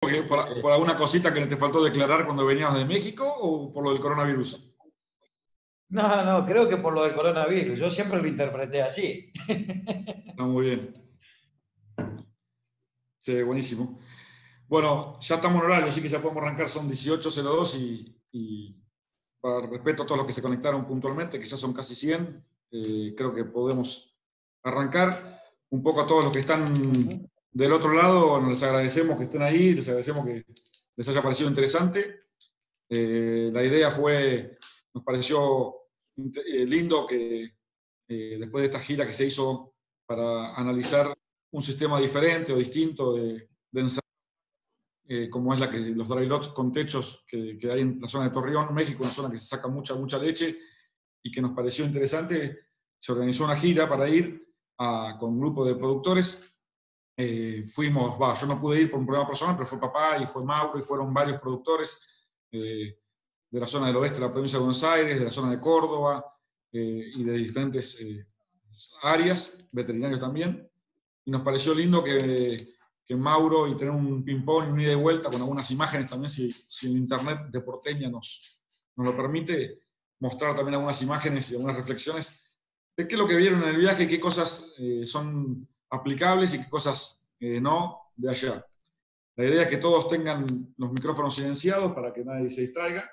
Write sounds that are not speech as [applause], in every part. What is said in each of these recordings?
por, por, alguna cosita que te faltó declarar cuando venías de México o por lo del coronavirus? No, no, creo que por lo del coronavirus. Yo siempre lo interpreté así. Está muy bien. Sí, buenísimo. Bueno, ya estamos en horario, así que ya podemos arrancar. Son 18.02 y, y para respeto a todos los que se conectaron puntualmente, que ya son casi 100, eh, creo que podemos arrancar. Un poco a todos los que están del otro lado, les agradecemos que estén ahí, les agradecemos que les haya parecido interesante. Eh, la idea fue, nos pareció eh, lindo que después de esta gira que se hizo para analizar un sistema diferente o distinto de, de eh, como es la que los dry lots con techos que, que, hay en la zona de Torreón, México, una zona que se saca mucha, mucha leche y que nos pareció interesante. Se organizó una gira para ir a, con un grupo de productores. Eh, fuimos, va, yo no pude ir por un problema personal, pero fue papá y fue Mauro y fueron varios productores eh, de la zona del oeste de la provincia de Buenos Aires, de la zona de Córdoba y de diferentes áreas, veterinarios también. Y nos pareció lindo que que Mauro y tener un ping-pong un ida y vuelta con algunas imágenes también, si, si el internet de Porteña nos, nos lo permite, mostrar también algunas imágenes y algunas reflexiones de qué es lo que vieron en el viaje, qué cosas eh, son aplicables y qué cosas eh, no de allá. La idea es que todos tengan los micrófonos silenciados para que nadie se distraiga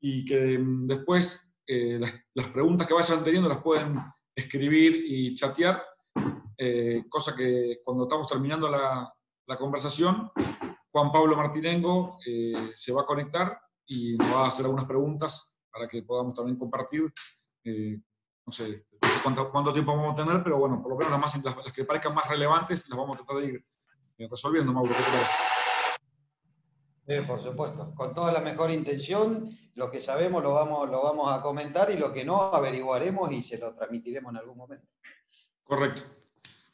y que mm, después eh, las, las, preguntas que vayan teniendo las pueden escribir y chatear, cosa que cuando estamos terminando la, la conversación, Juan Pablo Martinengo eh, se va a conectar y nos va a hacer algunas preguntas para que podamos también compartir. Eh, no sé, cuánto, cuánto, tiempo vamos a tener, pero bueno, por lo menos las, más, las, que parezcan más relevantes las vamos a tratar de ir eh, resolviendo, Mauro. ¿Qué te parece? por supuesto, con toda la mejor intención, lo que sabemos lo vamos, lo vamos a comentar y lo que no averiguaremos y se lo transmitiremos en algún momento. Correcto.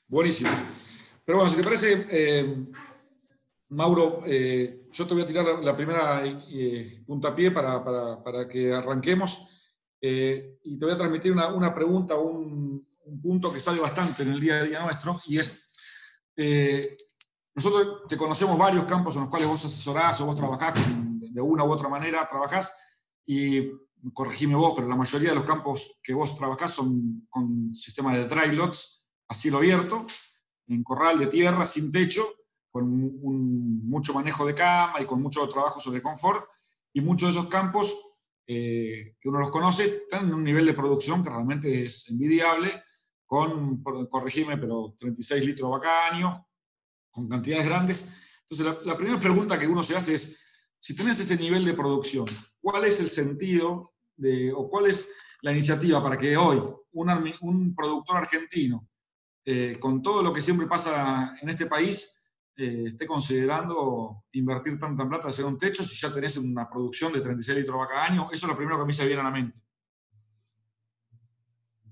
Buenísimo. Pero bueno, si te parece, eh, Mauro, eh, yo te voy a tirar la, primera eh, puntapié para, para, para, que arranquemos y te voy a transmitir una, una pregunta, un, un, punto que sale bastante en el día a día nuestro y es, nosotros te conocemos varios campos en los cuales vos asesorás o vos trabajás de una u otra manera, trabajás y corregime vos, pero la mayoría de los campos que vos trabajás son con sistemas de dry lots a cielo abierto, en corral de tierra, sin techo, con un, mucho manejo de cama y con mucho trabajo sobre confort. Y muchos de esos campos eh, que uno los conoce están en un nivel de producción que realmente es envidiable, con, corregime, pero 36 litros vaca año, con cantidades grandes. Entonces, la, primera pregunta que uno se hace es, si tienes ese nivel de producción, ¿cuál es el sentido de, o cuál es la iniciativa para que hoy un, un productor argentino eh, con todo lo que siempre pasa en este país, eh, esté considerando invertir tanta plata, hacer un techo, si ya tenés una producción de 36 litros vaca año, eso es lo primero que a mí se viene a la mente.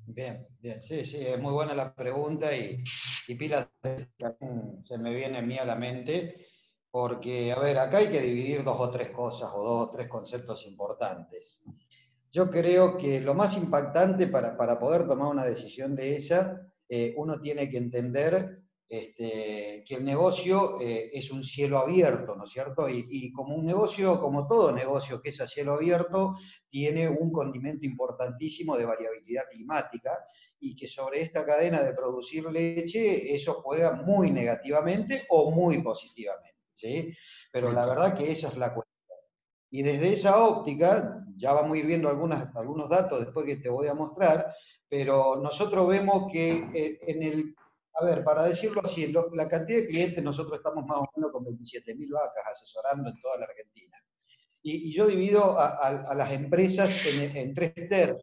Bien, bien, sí, sí, es muy buena la pregunta y, y pila se me viene a mí a la mente, porque, a ver, acá hay que dividir dos o tres cosas o dos o tres conceptos importantes. Yo creo que lo más impactante para, para poder tomar una decisión de esa eh, uno tiene que entender este, que el negocio eh, es un cielo abierto, ¿no es cierto? Y, como un negocio, como todo negocio que es a cielo abierto, tiene un condimento importantísimo de variabilidad climática y que sobre esta cadena de producir leche eso juega muy negativamente o muy positivamente, ¿sí? Pero la verdad que esa es la cuestión. Y desde esa óptica, ya vamos a ir viendo algunas, algunos datos después que te voy a mostrar, pero nosotros vemos que eh, en el, a ver, para decirlo así, la cantidad de clientes, nosotros estamos más o menos con 27.000 vacas asesorando en toda la Argentina. Y, yo divido a, las empresas en, tres tercios.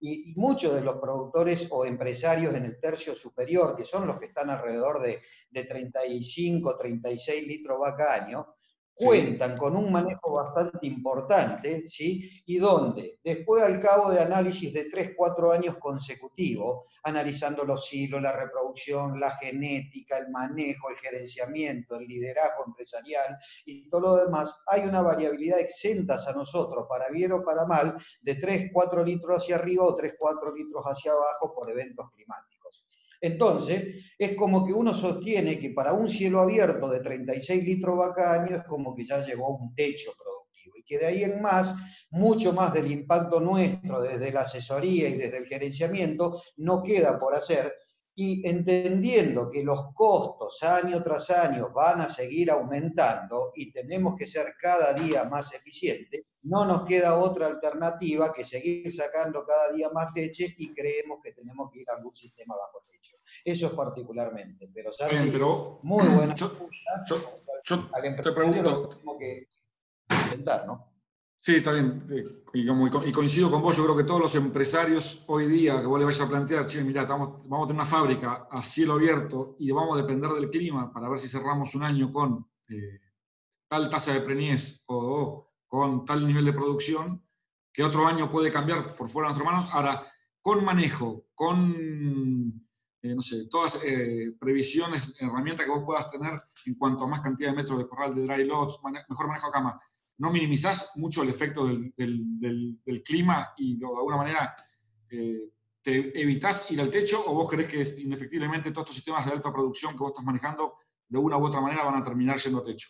Y, muchos de los productores o empresarios en el tercio superior, que son los que están alrededor de, de 35, 36 litros vaca año, cuentan con un manejo bastante importante, ¿sí? Y donde, después al cabo de análisis de 3, 4 años consecutivos, analizando los hilos, la reproducción, la genética, el manejo, el gerenciamiento, el liderazgo empresarial y todo lo demás, hay una variabilidad exentas a nosotros, para bien o para mal, de 3, 4 litros hacia arriba o 3, 4 litros hacia abajo por eventos climáticos. Entonces, es como que uno sostiene que para un cielo abierto de 36 litros vaca año es como que ya llegó un techo productivo. Y que de ahí en más, mucho más del impacto nuestro desde la asesoría y desde el gerenciamiento no queda por hacer y entendiendo que los costos año tras año van a seguir aumentando y tenemos que ser cada día más eficientes, no nos queda otra alternativa que seguir sacando cada día más leche y creemos que tenemos que ir a algún sistema bajo techo. Eso es particularmente, pero, pero muy buena yo, yo, te pregunto, que intentar, ¿no? Sí, está bien. Y, coincido con vos, yo creo que todos los empresarios hoy día que vos le vayas a plantear, che, mira, vamos a tener una fábrica a cielo abierto y vamos a depender del clima para ver si cerramos un año con eh, tal tasa de preñez o, con tal nivel de producción, que otro año puede cambiar por fuera de nuestras manos. Ahora, con manejo, con, eh, no sé, todas eh, previsiones, herramientas que vos puedas tener en cuanto a más cantidad de metros de corral de dry lots, mejor manejo de cama no minimizás mucho el efecto del, clima y de alguna manera eh, te evitas ir al techo o vos crees que inefectivamente todos estos sistemas de alta producción que vos estás manejando de una u otra manera van a terminar yendo a techo?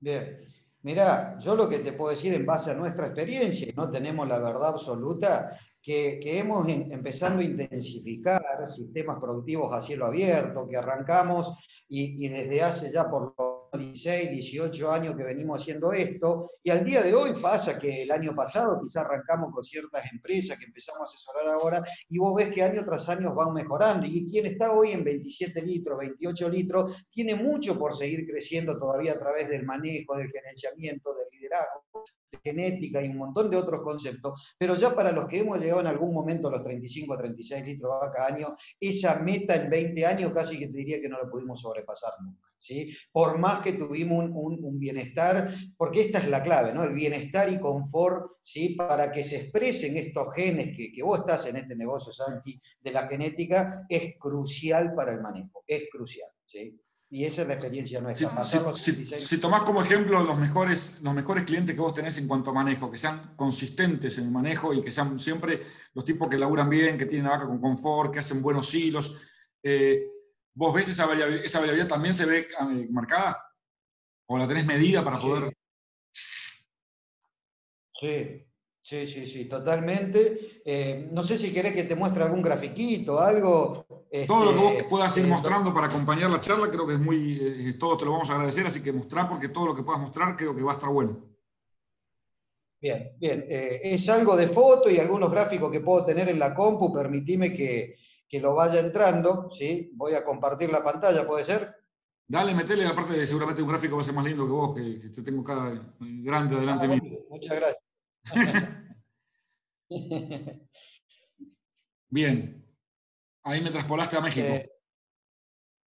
Bien, mira, yo lo que te puedo decir en base a nuestra experiencia, no tenemos la verdad absoluta, que, hemos empezando a intensificar sistemas productivos a cielo abierto, que arrancamos y, y desde hace ya por lo 16, 18 años que venimos haciendo esto, y al día de hoy pasa que el año pasado quizás arrancamos con ciertas empresas que empezamos a asesorar ahora, y vos ves que año tras año van mejorando, y quien está hoy en 27 litros, 28 litros, tiene mucho por seguir creciendo todavía a través del manejo, del gerenciamiento, del liderazgo, de genética y un montón de otros conceptos, pero ya para los que hemos llegado en algún momento a los 35 a 36 litros vaca año, esa meta en 20 años casi que te diría que no la pudimos sobrepasar nunca. ¿Sí? Por más que tuvimos un, bienestar, porque esta es la clave, ¿no? El bienestar y confort, ¿sí? Para que se expresen estos genes que, que vos estás en este negocio, Santi, de la genética, es crucial para el manejo, es crucial, ¿sí? Y esa es la experiencia nuestra. Si, tomás como ejemplo los mejores, los mejores clientes que vos tenés en cuanto a manejo, que sean consistentes en el manejo y que sean siempre los tipos que laburan bien, que tienen la vaca con confort, que hacen buenos hilos, eh, ¿vos ves esa variabilidad, esa variabilidad también se ve eh, marcada? ¿O la tenés medida para poder...? Sí, Sí, sí, sí, totalmente. Eh, no sé si querés que te muestre algún grafiquito, algo. todo lo que vos este, puedas ir eh, mostrando para acompañar la charla, creo que es muy. Eh, todo te lo vamos a agradecer, así que mostrar, porque todo lo que puedas mostrar creo que va a estar bueno. Bien, bien. es algo de foto y algunos gráficos que puedo tener en la compu. Permitime que, lo vaya entrando. ¿sí? Voy a compartir la pantalla, ¿puede ser? Dale, metele, aparte seguramente un gráfico va a ser más lindo que vos, que, te tengo cada grande delante ah, mío. Muchas gracias. [laughs] Bien. Ahí me traspolaste a México. Eh,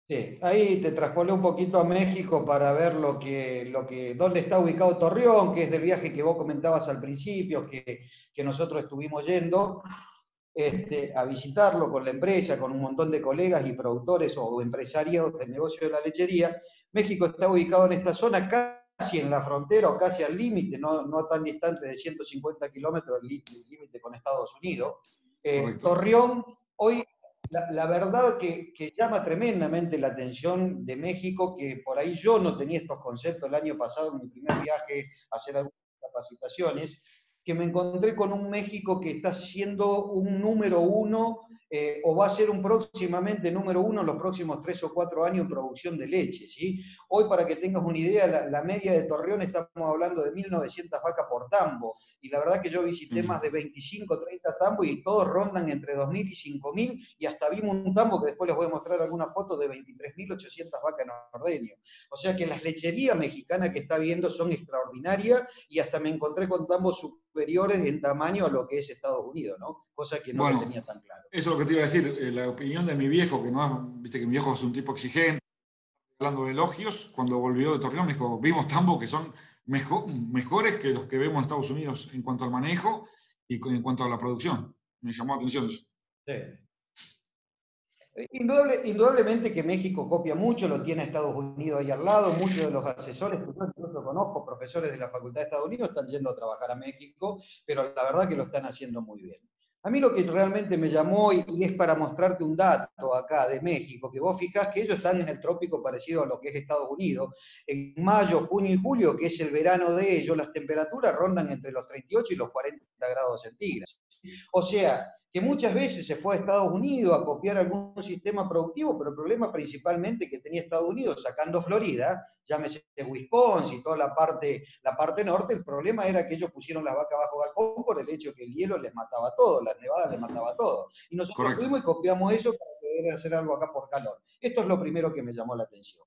sí, ahí te traspolé un poquito a México para ver lo que, lo que, dónde está ubicado Torreón, que es del viaje que vos comentabas al principio, que, nosotros estuvimos yendo este, a visitarlo con la empresa, con un montón de colegas y productores o empresarios del negocio de la lechería. México está ubicado en esta zona casi en la frontera o casi al límite, no, no, tan distante de 150 kilómetros el límite con Estados Unidos. Eh, Torreón, hoy la, verdad que, que, llama tremendamente la atención de México, que por ahí yo no tenía estos conceptos el año pasado en mi primer viaje a hacer algunas capacitaciones, que me encontré con un México que está siendo un número uno eh, o va a ser un próximamente número uno en los próximos tres o cuatro años en producción de leche. ¿sí? Hoy, para que tengas una idea, la, media de Torreón estamos hablando de 1.900 vacas por tambo, y la verdad que yo visité más de 25, 30 tambos y todos rondan entre 2.000 y 5.000, y hasta vimos un tambo que después les voy a mostrar alguna foto de 23.800 vacas en ordeño. O sea que las lecherías mexicanas que está viendo son extraordinarias, y hasta me encontré con tambos superiores en tamaño a lo que es Estados Unidos, ¿no? Cosa que no tenía tan claro. Eso es lo que te iba a decir, eh, la opinión de mi viejo, que no, viste que mi viejo es un tipo exigente, hablando de elogios, cuando volvió de Torreón me dijo, vimos tambos que son mejor, mejores que los que vemos en Estados Unidos en cuanto al manejo y en cuanto a la producción. Me llamó la atención eso. Sí. indudablemente que México copia mucho, lo tiene Estados Unidos ahí al lado, muchos de los asesores que yo incluso conozco, profesores de la Facultad de Estados Unidos, están yendo a trabajar a México, pero la verdad que lo están haciendo muy bien. A mí lo que realmente me llamó, y, es para mostrarte un dato acá de México, que vos fijás que ellos están en el trópico parecido a lo que es Estados Unidos. En mayo, junio y julio, que es el verano de ellos, las temperaturas rondan entre los 38 y los 40 grados centígrados. O sea, que muchas veces se fue a Estados Unidos a copiar algún sistema productivo, pero el problema principalmente que tenía Estados Unidos sacando Florida, llámese Wisconsin, toda la parte, la parte norte, el problema era que ellos pusieron la vaca bajo balcón por el hecho que el hielo les mataba todo, las nevadas les mataba todo. Y nosotros fuimos y copiamos eso para poder hacer algo acá por calor. Esto es lo primero que me llamó la atención.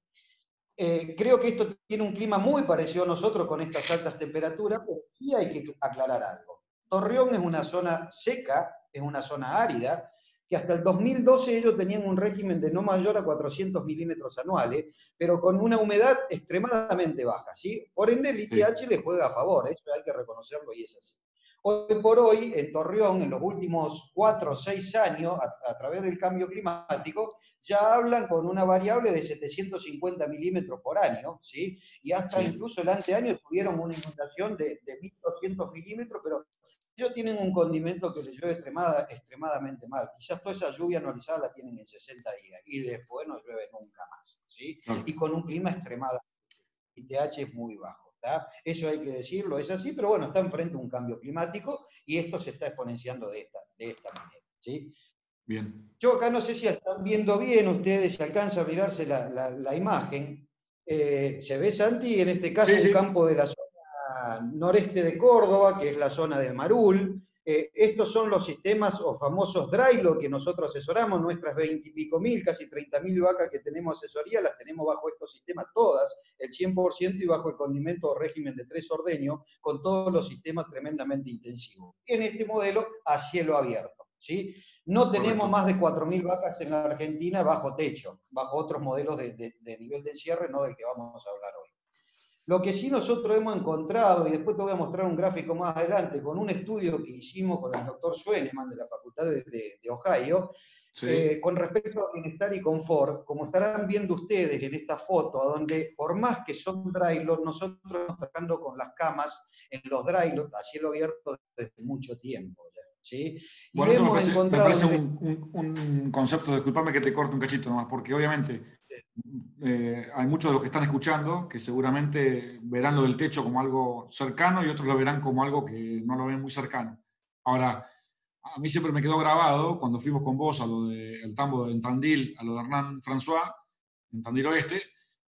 Eh, creo que esto tiene un clima muy parecido a nosotros con estas altas temperaturas, pero sí hay que aclarar algo. Torreón es una zona seca, es una zona árida, que hasta el 2012 ellos tenían un régimen de no mayor a 400 milímetros anuales, pero con una humedad extremadamente baja, ¿sí? Por ende, el ITH le juega a favor, eso hay que reconocerlo y es así. Hoy por hoy, en Torreón, en los últimos cuatro o seis años, a, través del cambio climático, ya hablan con una variable de 750 milímetros por año, ¿sí? Y hasta incluso el anteaño tuvieron una inundación de, de 1.200 milímetros, pero ellos tienen un condimento que les llueve extremadamente mal. Quizás toda esa lluvia anualizada la tienen en 60 días y después no llueve nunca más. ¿sí? Y con un clima extremadamente. El TH es muy bajo. Eso hay que decirlo, es así, pero bueno, está enfrente a un cambio climático y esto se está exponenciando de esta, de esta manera. ¿sí? Bien. Yo acá no sé si están viendo bien ustedes, si alcanza a mirarse la, imagen. Eh, ¿Se ve, Santi? En este caso, un campo de la zona noreste de Córdoba, que es la zona del Marul. Eh, estos son los sistemas o famosos Drylo que nosotros asesoramos, nuestras 20 y pico mil, casi 30 mil vacas que tenemos asesoría, las tenemos bajo estos sistemas todas, el 100% y bajo el condimento o régimen de tres ordeños, con todos los sistemas tremendamente intensivos. En este modelo a cielo abierto. ¿sí? No tenemos más de 4.000 vacas en la Argentina bajo techo, bajo otros modelos de, de nivel de encierre, no del que vamos a hablar hoy. Lo que sí nosotros hemos encontrado, y después te voy a mostrar un gráfico más adelante, con un estudio que hicimos con el doctor Schweneman de la Facultad de, Ohio, eh, con respecto a bienestar y confort, como estarán viendo ustedes en esta foto, donde por más que son drylots, nosotros estamos trabajando con las camas en los drylots a cielo abierto desde mucho tiempo. ¿sí? Bueno, eso me parece, un, un, concepto, disculpame que te corte un cachito nomás, porque obviamente eh, hay muchos de los que están escuchando que seguramente verán lo del techo como algo cercano y otros lo verán como algo que no lo ven muy cercano. Ahora, a mí siempre me quedó grabado cuando fuimos con vos a lo del tambo de Tandil, a lo de Hernán François, en Tandil Oeste,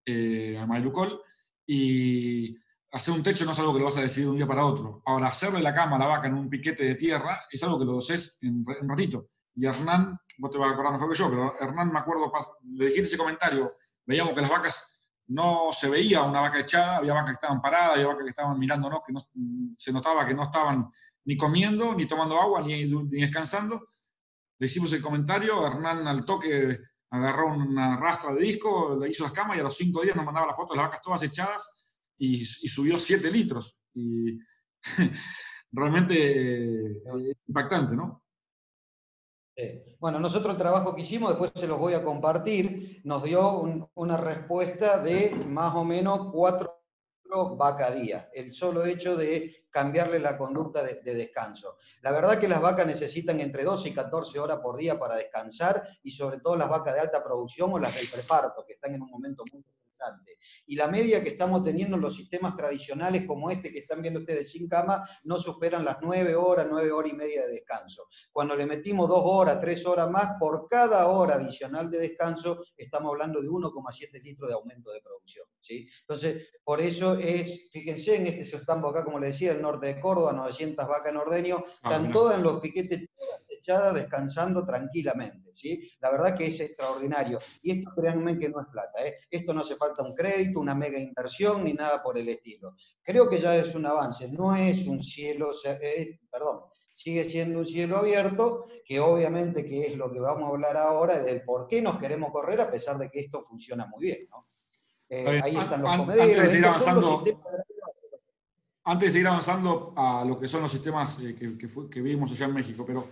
eh, a Maylucol, y hacer un techo no es algo que lo vas a decidir de un día para otro. Ahora, hacerle la cama a la vaca en un piquete de tierra es algo que lo haces en un ratito. Y Hernán, vos te vas a acordar mejor que yo, pero Hernán me acuerdo de decir ese comentario, veíamos que las vacas no se veía una vaca echada, había vacas que estaban paradas, había vacas que estaban mirándonos, que no, se notaba que no estaban ni comiendo, ni tomando agua, ni, ni descansando. Le hicimos el comentario, Hernán al toque agarró una rastra de disco, le hizo las camas y a los cinco días nos mandaba la foto de las vacas todas echadas y, subió siete litros. Y [laughs] realmente eh, impactante, ¿no? Bueno, nosotros el trabajo que hicimos, después se los voy a compartir, nos dio una respuesta de más o menos cuatro vacas día. El solo hecho de cambiarle la conducta de, descanso. La verdad que las vacas necesitan entre 12 y 14 horas por día para descansar y sobre todo las vacas de alta producción o las del preparto, que están en un momento muy y la media que estamos teniendo en los sistemas tradicionales como este que están viendo ustedes sin cama, no superan las nueve horas, nueve horas y media de descanso. Cuando le metimos dos horas, tres horas más, por cada hora adicional de descanso, estamos hablando de 1,7 litros de aumento de producción. ¿sí? Entonces, por eso es, fíjense en este estamos acá, como les decía, el norte de Córdoba, 900 vacas en ordeño, ah, están todas en los piquetes, todas descansando tranquilamente. ¿sí? La verdad que es extraordinario. Y esto, créanme que no es plata. ¿eh? Esto no hace falta un crédito, una mega inversión, ni nada por el estilo. Creo que ya es un avance. No es un cielo, perdón, sigue siendo un cielo abierto, que obviamente que es lo que vamos a hablar ahora, del por qué nos queremos correr a pesar de que esto funciona muy bien. Eh, ahí están los comederos. Antes de seguir avanzando, antes de seguir avanzando a lo que son los sistemas eh, que, que, vimos allá en México, pero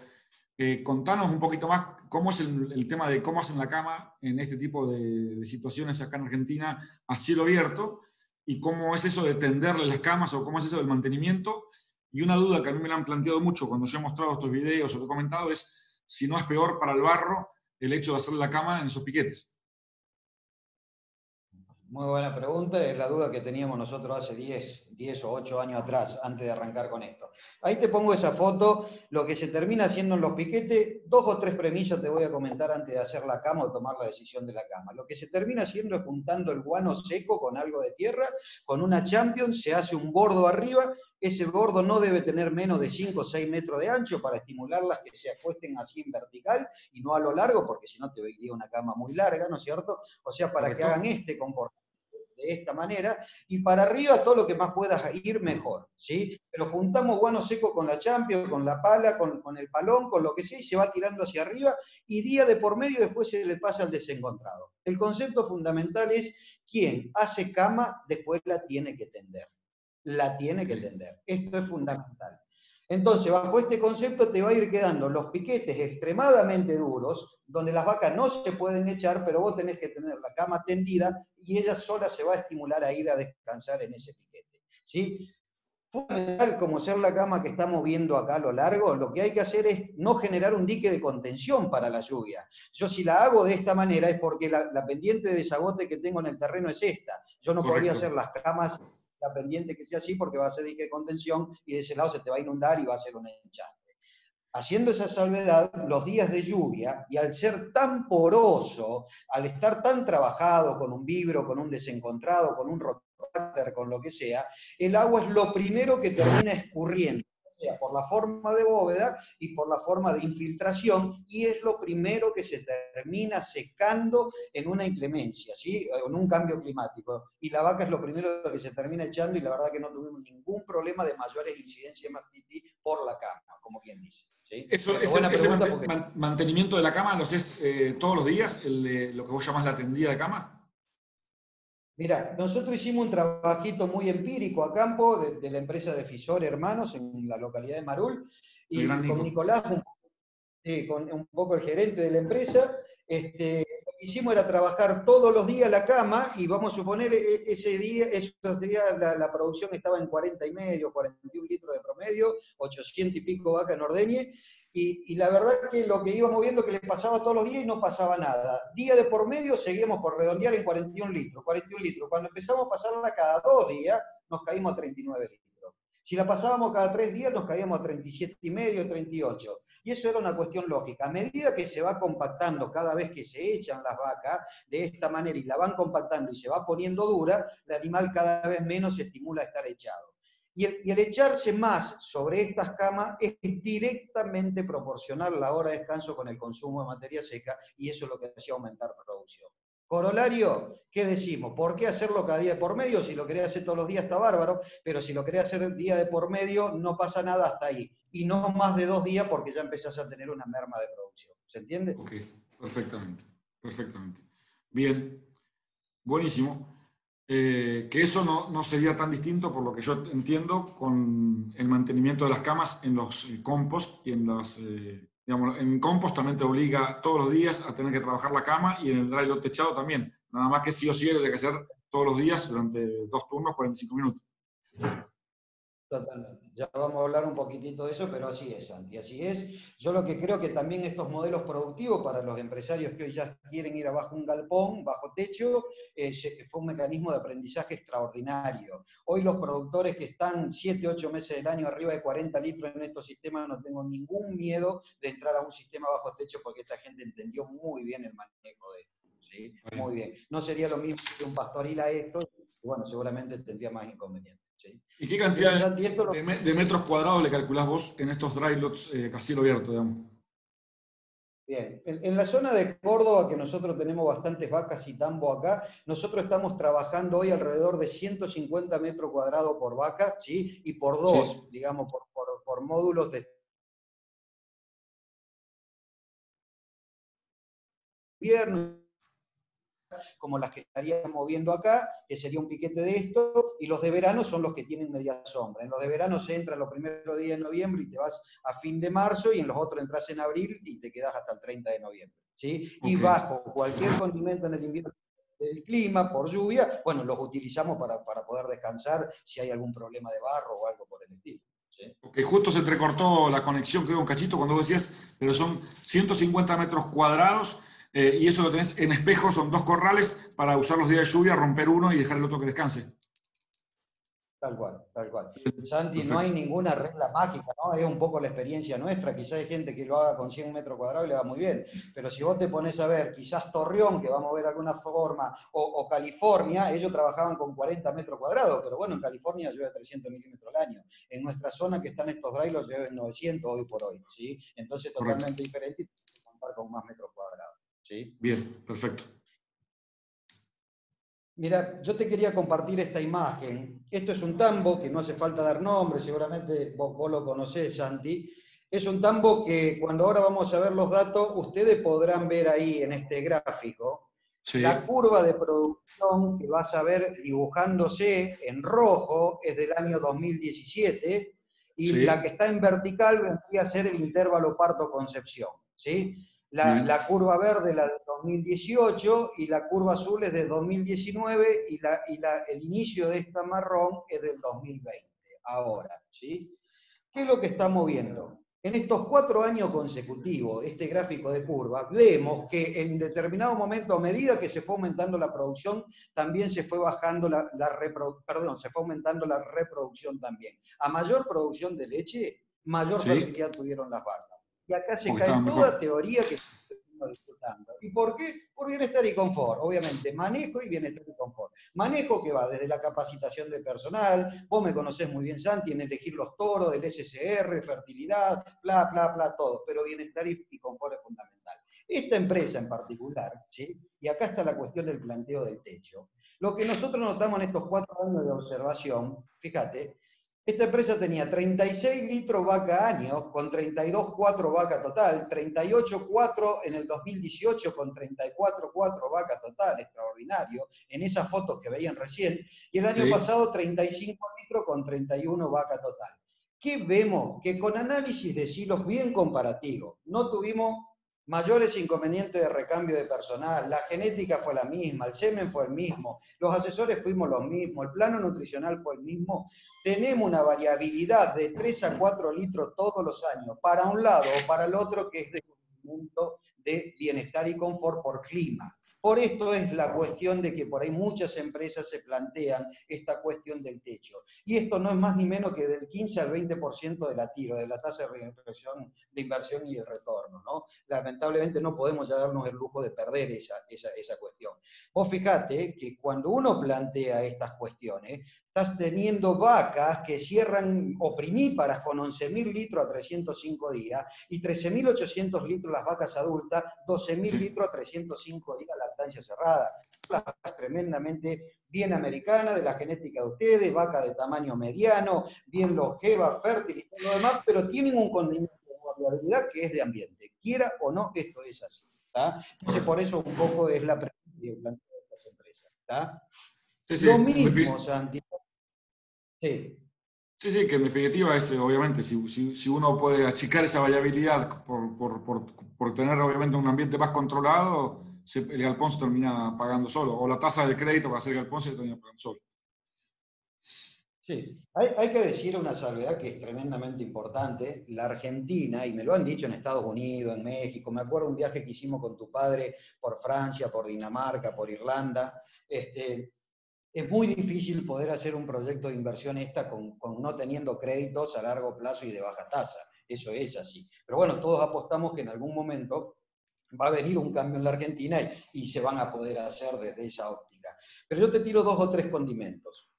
eh, contanos un poquito más cómo es el, tema de cómo hacen la cama en este tipo de, situaciones acá en Argentina a cielo abierto y cómo es eso de tenderle las camas o cómo es eso del mantenimiento Y una duda que a mí me la han planteado mucho cuando yo he mostrado estos videos o lo he comentado es si no es peor para el barro el hecho de hacer la cama en esos piquetes. Muy buena pregunta, es la duda que teníamos nosotros hace 10, 10 o 8 años atrás, antes de arrancar con esto. Ahí te pongo esa foto, lo que se termina haciendo en los piquetes, dos o tres premisas te voy a comentar antes de hacer la cama o tomar la decisión de la cama. Lo que se termina haciendo es juntando el guano seco con algo de tierra, con una champion, se hace un bordo arriba, ese bordo no debe tener menos de 5 o 6 metros de ancho para estimularlas que se acuesten así en vertical y no a lo largo, porque si no te vería una cama muy larga, ¿no es cierto? O sea, para que hagan este comportamiento de esta manera, y para arriba todo lo que más puedas ir mejor, ¿sí? Pero juntamos guano seco con la champion, con la pala, con, con, el palón, con lo que sea, y se va tirando hacia arriba, y día de por medio después se le pasa al desencontrado. El concepto fundamental es, quien hace cama, después la tiene que tender. La tiene que tender. Esto es fundamental. Entonces, bajo este concepto te va a ir quedando los piquetes extremadamente duros, donde las vacas no se pueden echar, pero vos tenés que tener la cama tendida y ella sola se va a estimular a ir a descansar en ese piquete. ¿sí? Fundamental como ser la cama que estamos viendo acá a lo largo, lo que hay que hacer es no generar un dique de contención para la lluvia. Yo si la hago de esta manera es porque la, la pendiente de desagote que tengo en el terreno es esta. Yo no podría hacer las camas la pendiente que sea así porque va a ser dique de contención y de ese lado se te va a inundar y va a ser un enchastre. Haciendo esa salvedad, los días de lluvia, y al ser tan poroso, al estar tan trabajado con un vibro, con un desencontrado, con un rotor, con lo que sea, el agua es lo primero que termina escurriendo sea por la forma de bóveda y por la forma de infiltración, y es lo primero que se termina secando en una inclemencia, ¿sí? en un cambio climático. Y la vaca es lo primero que se termina echando, y la verdad que no tuvimos ningún problema de mayores incidencias de mastitis por la cama, como quien dice. ¿sí? Eso, ese, ese mantenimiento de la cama, ¿lo haces eh, todos los días, el, lo que vos llamás la tendida de cama? Mira, nosotros hicimos un trabajito muy empírico a campo de, la empresa de Fisor Hermanos en la localidad de Marul, y con Nicolás, con un poco el gerente de la empresa, este, lo que hicimos era trabajar todos los días la cama y vamos a suponer e, ese día, esos días la, la, producción estaba en 40 y medio, 41 litros de promedio, 800 y pico vacas en ordeñe, y, la verdad que lo que íbamos viendo que le pasaba todos los días y no pasaba nada. Día de por medio seguíamos por redondear en 41 litros, 41 litros. Cuando empezamos a pasarla cada dos días, nos caímos a 39 litros. Si la pasábamos cada tres días, nos caíamos a 37 y medio, 38. Y eso era una cuestión lógica. A medida que se va compactando cada vez que se echan las vacas de esta manera y la van compactando y se va poniendo dura, el animal cada vez menos se estimula a estar echado. Y el, echarse más sobre estas camas es directamente proporcional la hora de descanso con el consumo de materia seca y eso es lo que hacía aumentar producción. Corolario, ¿qué decimos? ¿Por qué hacerlo cada día de por medio? Si lo querés hacer todos los días está bárbaro, pero si lo querés hacer día de por medio no pasa nada hasta ahí. Y no más de dos días porque ya empezás a tener una merma de producción. ¿Se entiende? Ok, perfectamente, perfectamente. Bien, buenísimo. Eh, que eso no, no, sería tan distinto, por lo que yo entiendo, con el mantenimiento de las camas en los eh, compost y en los... Eh, digamos, en compost también te obliga todos los días a tener que trabajar la cama y en el dry lot techado también. Nada más que sí o sí hay que hacer todos los días durante dos turnos, 45 minutos. Totalmente. Ya vamos a hablar un poquitito de eso, pero así es, Santi, así es. Yo lo que creo que también estos modelos productivos para los empresarios que hoy ya quieren ir abajo un galpón, bajo techo, eh, fue un mecanismo de aprendizaje extraordinario. Hoy los productores que están 7, 8 meses del año arriba de 40 litros en estos sistemas, no tengo ningún miedo de entrar a un sistema bajo techo porque esta gente entendió muy bien el manejo de esto. ¿sí? Muy bien. No sería lo mismo que un pastoril a esto, bueno, seguramente tendría más inconvenientes. ¿Y qué cantidad de, metros cuadrados le calculás vos en estos dry lots eh, casi abierto, digamos? Bien, en, la zona de Córdoba, que nosotros tenemos bastantes vacas y tambo acá, nosotros estamos trabajando hoy alrededor de 150 metros cuadrados por vaca, ¿sí? Y por dos, digamos, por, por módulos de invierno como las que estaríamos viendo acá, que sería un piquete de esto, y los de verano son los que tienen media sombra. En los de verano se entra los primeros días de noviembre y te vas a fin de marzo, y en los otros entras en abril y te quedas hasta el 30 de noviembre. ¿sí? Y bajo cualquier condimento en el invierno del clima, por lluvia, bueno, los utilizamos para, poder descansar si hay algún problema de barro o algo por el estilo. Ok, que justo se entrecortó la conexión, creo, un cachito, cuando vos decías, pero son 150 metros cuadrados eh, y eso lo tenés en espejo, son dos corrales para usar los días de lluvia, romper uno y dejar el otro que descanse. Tal cual, tal cual. Santi, no hay ninguna regla mágica, ¿no? Es un poco la experiencia nuestra. Quizás hay gente que lo haga con 100 metros cuadrados y le va muy bien. Pero si vos te pones a ver, quizás Torreón, que vamos a ver alguna forma, o, California, ellos trabajaban con 40 metros cuadrados, pero bueno, en California llueve 300 milímetros al año. En nuestra zona que están estos drailos llueven 900 hoy por hoy, ¿sí? Entonces totalmente diferente y que contar con más metros cuadrados, ¿sí? Bien, perfecto. Mira, yo te quería compartir esta imagen. Esto es un tambo que no hace falta dar nombre, seguramente vos, lo conocés, Santi. Es un tambo que cuando ahora vamos a ver los datos, ustedes podrán ver ahí en este gráfico la curva de producción que vas a ver dibujándose en rojo es del año 2017 y la que está en vertical vendría a ser el intervalo parto-concepción. ¿sí? La, curva verde la de 2018 y la curva azul es de 2019 y, la, y el inicio de esta marrón es del 2020, ahora. ¿sí? ¿Qué es lo que estamos viendo? En estos cuatro años consecutivos, este gráfico de curva, vemos que en determinado momento, a medida que se fue aumentando la producción, también se fue bajando la, perdón, se fue aumentando la reproducción también. A mayor producción de leche, mayor fertilidad tuvieron las vacas. Y acá se cae toda teoría que estamos disfrutando. ¿Y por qué? Por bienestar y confort. Obviamente, manejo y bienestar y confort. Manejo que va desde la capacitación de personal, vos me conocés muy bien, Santi, en elegir los toros, del SCR, fertilidad, bla, bla, bla, todo. Pero bienestar y confort es fundamental. Esta empresa en particular, ¿sí? y acá está la cuestión del planteo del techo. Lo que nosotros notamos en estos cuatro años de observación, fíjate, esta empresa tenía 36 litros vaca año, con 32,4 vaca total, 38,4 en el 2018 con 34,4 vaca total, extraordinario, en esas fotos que veían recién, y el año pasado 35 litros con 31 vaca total. ¿Qué vemos? Que con análisis de silos bien comparativos, no tuvimos mayores inconvenientes de recambio de personal, la genética fue la misma, el semen fue el mismo, los asesores fuimos los mismos, el plano nutricional fue el mismo, tenemos una variabilidad de 3 a 4 litros todos los años, para un lado o para el otro, que es de de bienestar y confort por clima. Por esto es la cuestión de que por ahí muchas empresas se plantean esta cuestión del techo. Y esto no es más ni menos que del 15 al 20% de la tiro, de la tasa de reinversión de inversión y de retorno. ¿no? Lamentablemente no podemos ya darnos el lujo de perder esa, esa, esa cuestión. Vos fijate que cuando uno plantea estas cuestiones, estás teniendo vacas que cierran oprimíparas con 11.000 litros a 305 días y 13.800 litros las vacas adultas, 12.000 litros a 305 días lactancia cerrada. Las vacas tremendamente bien americanas, de la genética de ustedes, vaca de tamaño mediano, bien longeva, fértil y todo lo demás, pero tienen un condimento de variabilidad que es de ambiente. Quiera o no, esto es así. Entonces, por eso un poco es la pregunta de estas empresas. lo mismo, Santi, Sí. Sí, que en definitiva es, obviamente, si, si, uno puede achicar esa variabilidad por, por, por, por, tener, obviamente, un ambiente más controlado, el galpón se termina pagando solo, o la tasa de crédito para hacer el galpón se termina pagando solo. Sí, hay, hay, que decir una salvedad que es tremendamente importante. La Argentina, y me lo han dicho en Estados Unidos, en México, me acuerdo un viaje que hicimos con tu padre por Francia, por Dinamarca, por Irlanda, este, es muy difícil poder hacer un proyecto de inversión esta con, no teniendo créditos a largo plazo y de baja tasa. Eso es así. Pero bueno, todos apostamos que en algún momento va a venir un cambio en la Argentina y, se van a poder hacer desde esa óptica. Pero yo te tiro dos o tres condimentos.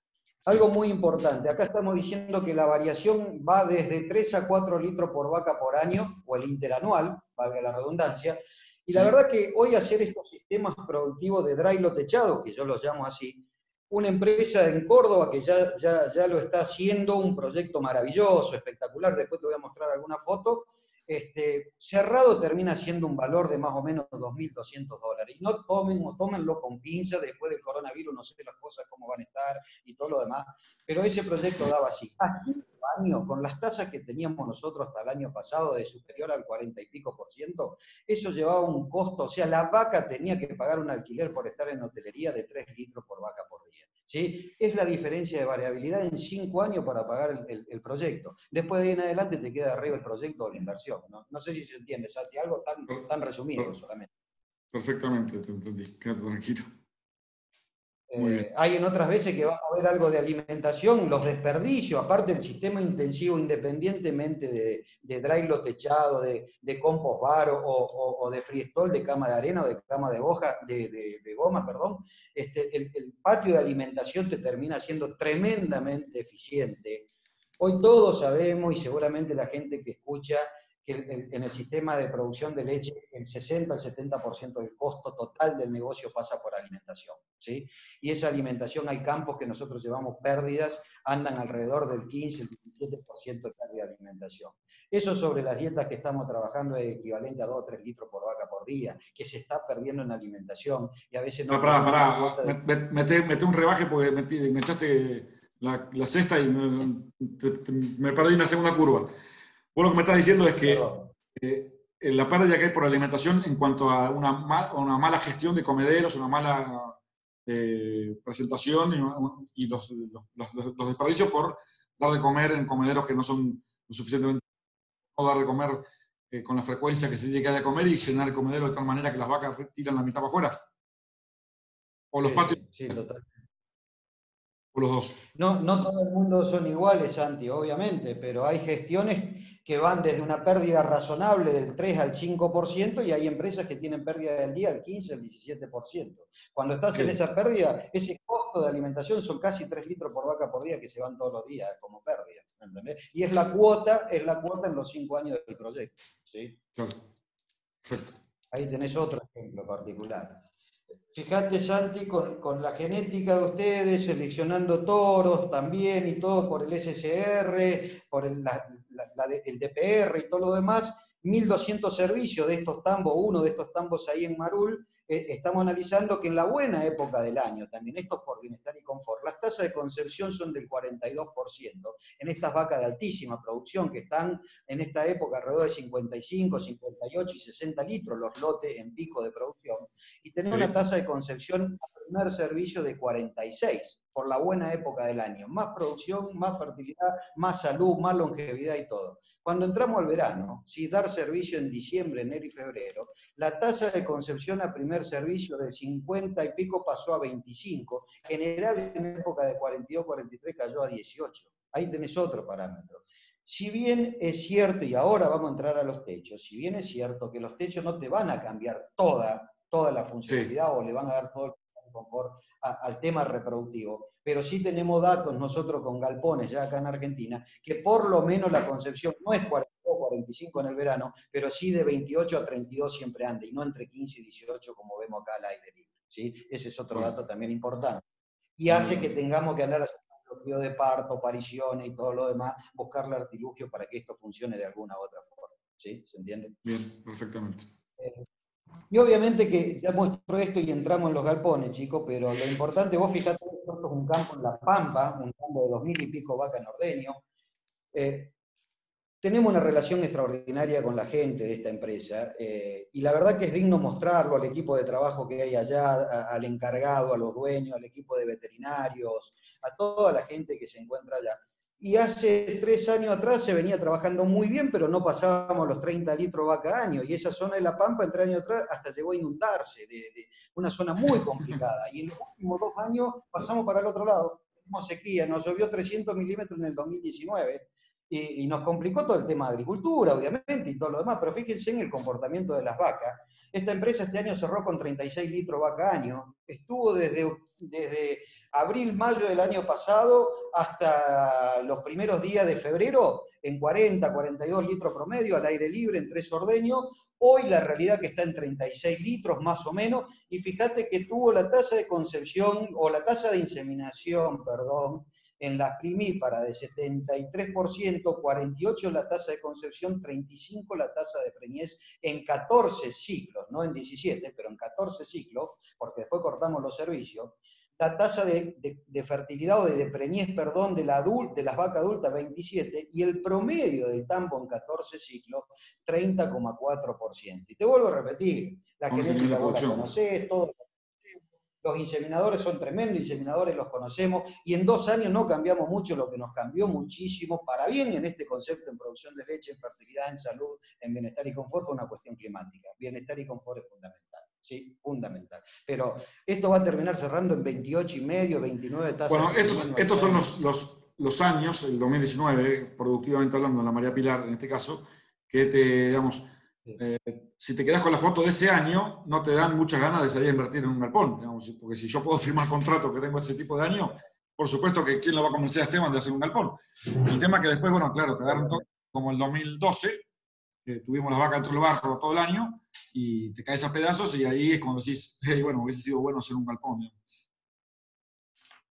Algo muy importante, acá estamos diciendo que la variación va desde 3 a 4 litros por vaca por año, o el interanual, valga la redundancia, y la verdad que hoy hacer estos sistemas productivos de dry techado, que yo los llamo así, una empresa en Córdoba que ya, ya, ya, lo está haciendo, un proyecto maravilloso, espectacular, después te voy a mostrar alguna foto, este, cerrado termina siendo un valor de más o menos 2.200 dólares. Y no tomen o tómenlo con pinza, después del coronavirus no sé las cosas cómo van a estar y todo lo demás, pero ese proyecto daba así. A cinco años, con las tasas que teníamos nosotros hasta el año pasado de superior al 40 y pico por ciento, eso llevaba un costo, o sea, la vaca tenía que pagar un alquiler por estar en hotelería de 3 litros por vaca por día. ¿Sí? Es la diferencia de variabilidad en cinco años para pagar el, proyecto. Después de ahí en adelante te queda arriba el proyecto o la inversión. No, sé si se entiende, Santi, algo tan, tan resumido solamente. Perfectamente, te entendí. Quédate tranquilo. Eh, hay en otras veces que vamos a ver algo de alimentación, los desperdicios, aparte del sistema intensivo, independientemente de, de techado, de, de compost bar o, o, de freestall, de cama de arena o de cama de, hoja, de, goma, perdón, este, el, el patio de alimentación te termina siendo tremendamente eficiente. Hoy todos sabemos, y seguramente la gente que escucha, que en el sistema de producción de leche el 60 al 70% del costo total del negocio pasa por alimentación. ¿sí? Y esa alimentación, hay campos que nosotros llevamos pérdidas, andan alrededor del 15, el 17% de pérdida de alimentación. Eso sobre las dietas que estamos trabajando es equivalente a 2 o 3 litros por vaca por día, que se está perdiendo en alimentación y a veces no... no pará, pará, mete, un rebaje porque me echaste la, la cesta y me, me perdí en la segunda curva. Vos lo que me estás diciendo es que eh, la pérdida que hay por alimentación en cuanto a una, una mala gestión de comederos, una mala eh, presentación y, los, los, desperdicios por dar de comer en comederos que no son lo suficientemente o dar de comer eh, con la frecuencia que se tiene que dar de comer y llenar el comedero de tal manera que las vacas tiran la mitad para afuera. O los patios. Sí, total. O los dos. No, no todo el mundo son iguales, Santi, obviamente, pero hay gestiones que van desde una pérdida razonable del 3 al 5% y hay empresas que tienen pérdida del día al 15, al 17%. Cuando estás en esa pérdida, ese costo de alimentación son casi 3 litros por vaca por día que se van todos los días como pérdida. ¿entendés? Y es la cuota, es la cuota en los 5 años del proyecto. ¿sí? Perfecto. Ahí tenés otro ejemplo particular. Fíjate, Santi, con, la genética de ustedes, seleccionando toros también y todo por el SCR, por el, el DPR y todo lo demás, 1.200 servicios de estos tambos, uno de estos tambos ahí en Marul, estamos analizando que en la buena época del año, también esto por bienestar y confort, las tasas de concepción son del 42%, en estas vacas de altísima producción que están en esta época alrededor de 55, 58 y 60 litros los lotes en pico de producción, y tener una tasa de concepción a primer servicio de 46 por la buena época del año. Más producción, más fertilidad, más salud, más longevidad y todo. Cuando entramos al verano, si dar servicio en diciembre, enero y febrero, la tasa de concepción a primer servicio de 50 y pico pasó a 25. En general, en época de 42, 43 cayó a 18. Ahí tenés otro parámetro. Si bien es cierto, y ahora vamos a entrar a los techos, si bien es cierto que los techos no te van a cambiar toda, toda la funcionalidad o le van a dar todo el confort al tema reproductivo. Pero sí tenemos datos nosotros con galpones ya acá en Argentina, que por lo menos la concepción no es 42 45 en el verano, pero sí de 28 a 32 siempre anda, y no entre 15 y 18 como vemos acá al aire libre. ¿sí? Ese es otro dato también importante. Y hace que tengamos que andar haciendo de parto, apariciones y todo lo demás, buscarle artilugio para que esto funcione de alguna u otra forma. ¿Sí? ¿Se entiende? Bien, perfectamente. Eh, y obviamente que ya muestro esto y entramos en los galpones, chicos, pero lo importante, vos fijate, esto es un campo en La Pampa, un campo de dos mil y pico vaca nordeño. Eh, tenemos una relación extraordinaria con la gente de esta empresa eh, y la verdad que es digno mostrarlo al equipo de trabajo que hay allá, al encargado, a los dueños, al equipo de veterinarios, a toda la gente que se encuentra allá. Y hace tres años atrás se venía trabajando muy bien, pero no pasábamos los 30 litros vaca año. Y esa zona de La Pampa, entre años atrás, hasta llegó a inundarse, de, una zona muy complicada. Y en los últimos dos años pasamos para el otro lado. Tuvimos sequía, nos llovió 300 milímetros en el 2019 y, y, nos complicó todo el tema de agricultura, obviamente, y todo lo demás. Pero fíjense en el comportamiento de las vacas. Esta empresa este año cerró con 36 litros vaca año. Estuvo desde, desde abril, mayo del año pasado hasta los primeros días de febrero en 40, 42 litros promedio al aire libre en tres ordeños. Hoy la realidad que está en 36 litros más o menos y fíjate que tuvo la tasa de concepción o la tasa de inseminación, perdón, en las primíparas de 73%, 48 la tasa de concepción, 35 la tasa de preñez en 14 ciclos, no en 17, pero en 14 ciclos, porque después cortamos los servicios, la tasa de, fertilidad o de, preñez, perdón, de, la de las vacas adultas 27 y el promedio del tambo en 14 ciclos 30,4%. Y te vuelvo a repetir, la genética vos la conocés, todo Los inseminadores son tremendos inseminadores, los conocemos, y en dos años no cambiamos mucho, lo que nos cambió muchísimo, para bien en este concepto en producción de leche, en fertilidad, en salud, en bienestar y confort, fue una cuestión climática. Bienestar y confort es fundamental. Sí, fundamental. Pero esto va a terminar cerrando en 28 y medio, 29 tasas. Bueno, estos, son los, los, años, el 2019, productivamente hablando, la María Pilar en este caso, que te, digamos, eh, si te quedas con la foto de ese año, no te dan muchas ganas de salir a invertir en un galpón, digamos, porque si yo puedo firmar contrato que tengo ese tipo de año, por supuesto que quién lo va a convencer a Esteban de hacer un galpón. El tema que después, bueno, claro, te dan como el 2012, tuvimos las vacas dentro del barco todo el año, y te caes a pedazos y ahí es cuando decís, [laughs] bueno, hubiese sido bueno hacer un galpón.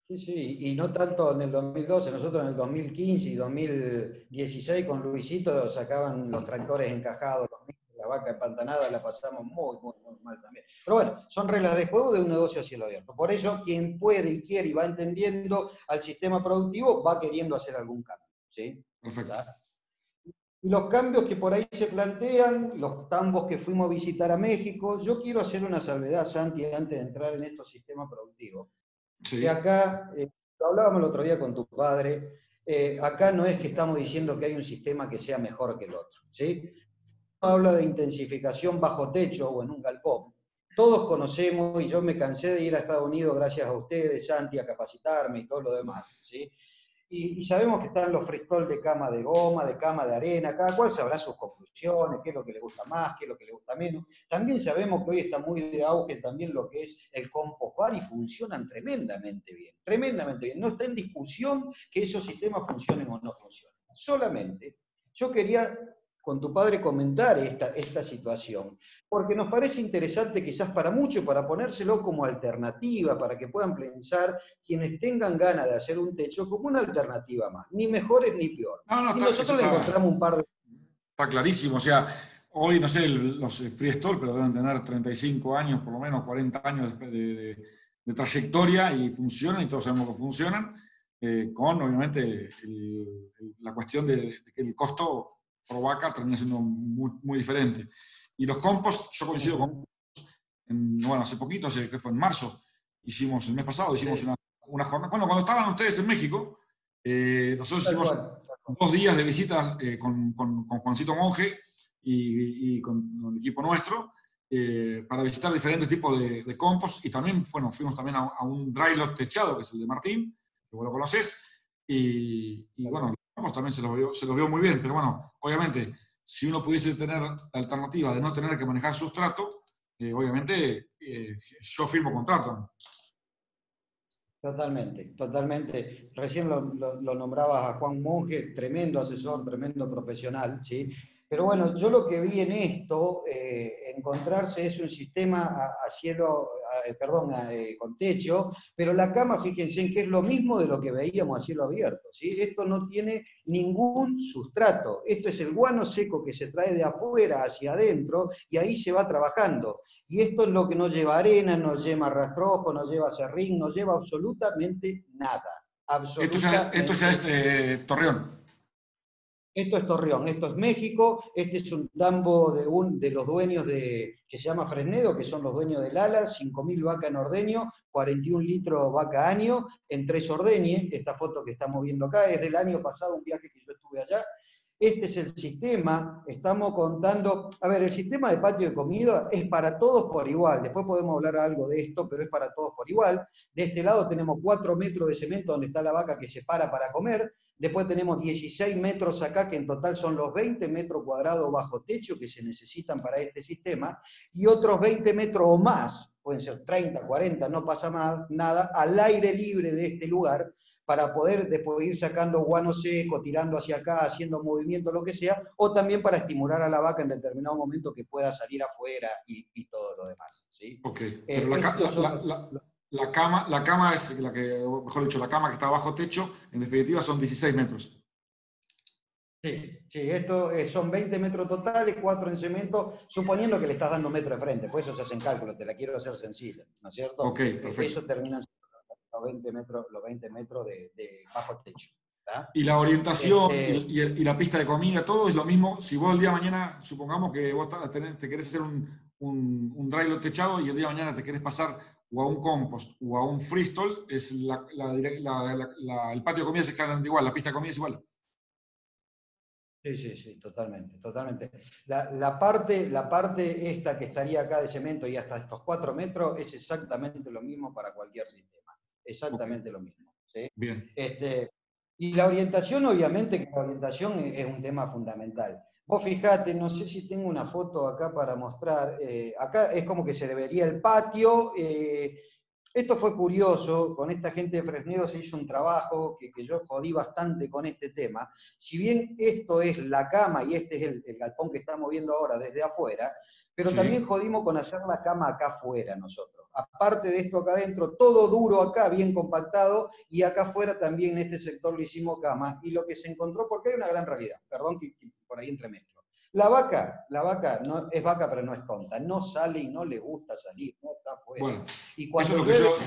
Sí, sí, y no tanto en el 2012, nosotros en el 2015 y 2016 con Luisito sacaban los tractores encajados, la vaca empantanada la pasamos muy, muy, muy mal también. Pero bueno, son reglas de juego de un negocio a cielo abierto. Por eso, quien puede y quiere y va entendiendo al sistema productivo, va queriendo hacer algún cambio. ¿sí? Perfecto. Y los cambios que por ahí se plantean, los tambos que fuimos a visitar a México, yo quiero hacer una salvedad, Santi, antes de entrar en estos sistemas productivos. Sí. Que acá, eh, lo hablábamos el otro día con tu padre, eh, acá no es que estamos diciendo que hay un sistema que sea mejor que el otro. ¿sí? Habla de intensificación bajo techo o en un galpón. Todos conocemos, y yo me cansé de ir a Estados Unidos gracias a ustedes, Santi, a capacitarme y todo lo demás. ¿sí? Y, sabemos que están los fristol de cama de goma, de cama de arena, cada cual sabrá sus conclusiones, qué es lo que le gusta más, qué es lo que le gusta menos. También sabemos que hoy está muy de auge también lo que es el compost bar y funcionan tremendamente bien, tremendamente bien. No está en discusión que esos sistemas funcionen o no funcionen. Solamente yo quería con tu padre comentar esta, esta situación, porque nos parece interesante quizás para muchos, para ponérselo como alternativa, para que puedan pensar quienes tengan ganas de hacer un techo como una alternativa más, ni mejores ni peor. y nosotros le encontramos un par de... Está clarísimo, o sea, hoy, no sé, los Freestore, pero deben tener 35 años, por lo menos 40 años de, trayectoria y funcionan, y todos sabemos que funcionan, eh, con obviamente la cuestión de que el costo por vaca termina siendo muy, muy diferente. Y los compost, yo coincido con bueno, hace poquito, hace, que fue en marzo, hicimos, el mes pasado, hicimos una, una, jornada, bueno, cuando estaban ustedes en México, eh, nosotros hicimos dos días de visita eh, con, con, Juancito Monje y, y, con el equipo nuestro, eh, para visitar diferentes tipos de, de, compost. Y también, bueno, fuimos también a, a, un dry lot techado, que es el de Martín, que vos lo conoces, y, y bueno, también se los, vio, se vio muy bien, pero bueno, obviamente, si uno pudiese tener la alternativa de no tener que manejar sustrato, eh, obviamente eh, yo firmo contrato. Totalmente, totalmente. Recién lo, lo, nombrabas a Juan Monge, tremendo asesor, tremendo profesional, ¿sí? Pero bueno, yo lo que vi en esto, eh, encontrarse es un sistema a, cielo, perdón, eh, con techo, pero la cama, fíjense en que es lo mismo de lo que veíamos a cielo abierto. ¿sí? Esto no tiene ningún sustrato. Esto es el guano seco que se trae de afuera hacia adentro y ahí se va trabajando. Y esto es lo que no lleva arena, no lleva rastrojo, no lleva serrín, no lleva absolutamente nada. Absolutamente esto ya, es eh, Torreón. Esto es Torreón, esto es México, este es un tambo de, un, de los dueños de, que se llama Fresnedo, que son los dueños del ala, 5.000 vacas en ordeño, 41 litros vaca año, en tres ordeñes, esta foto que estamos viendo acá es del año pasado, un viaje que yo estuve allá, este es el sistema, estamos contando, a ver, el sistema de patio de comida es para todos por igual, después podemos hablar algo de esto, pero es para todos por igual. De este lado tenemos 4 metros de cemento donde está la vaca que se para para comer, Después tenemos 16 metros acá, que en total son los 20 metros cuadrados bajo techo que se necesitan para este sistema, y otros 20 metros o más, pueden ser 30, 40, no pasa más, nada, al aire libre de este lugar, para poder después ir sacando guano seco, tirando hacia acá, haciendo movimiento, lo que sea, o también para estimular a la vaca en determinado momento que pueda salir afuera y, todo lo demás. ¿sí? Ok, eh, pero la, la cama, la cama es la que, mejor dicho, la cama que está bajo techo, en definitiva son 16 metros. Sí, sí, esto eh, son 20 metros totales, 4 en cemento, suponiendo que le estás dando metro de frente, pues eso se hacen cálculos, te la quiero hacer sencilla, ¿no es cierto? Ok, eh, perfecto. Eso termina los 20 metros, los 20 metros de, bajo techo. Y la orientación este y, la pista de comida, todo es lo mismo. Si vos el día de mañana, supongamos que vos te querés hacer un, un, un techado y el día de mañana te querés pasar o a un compost o a un freestall, es la, el patio de comida es exactamente igual, la pista de comida es igual. Sí, sí, sí, totalmente, totalmente. La, parte, la parte esta que estaría acá de cemento y hasta estos cuatro metros es exactamente lo mismo para cualquier sistema. Exactamente lo mismo. Bien. Este, y la orientación, obviamente, que la orientación es un tema fundamental. Vos fijate, no sé si tengo una foto acá para mostrar. Eh, acá es como que se le vería el patio. Eh, esto fue curioso, con esta gente de Fresnero se hizo un trabajo que, yo jodí bastante con este tema. Si bien esto es la cama y este es el, galpón que estamos viendo ahora desde afuera, pero también jodimos con hacer la cama acá afuera nosotros. Aparte de esto acá adentro, todo duro acá, bien compactado, y acá afuera también en este sector lo hicimos cama. Y lo que se encontró, porque hay una gran realidad, perdón que, por ahí entremezclo. La vaca, la vaca no, es vaca pero no es tonta, no sale y no le gusta salir, no está afuera. y cuando lo que, yo,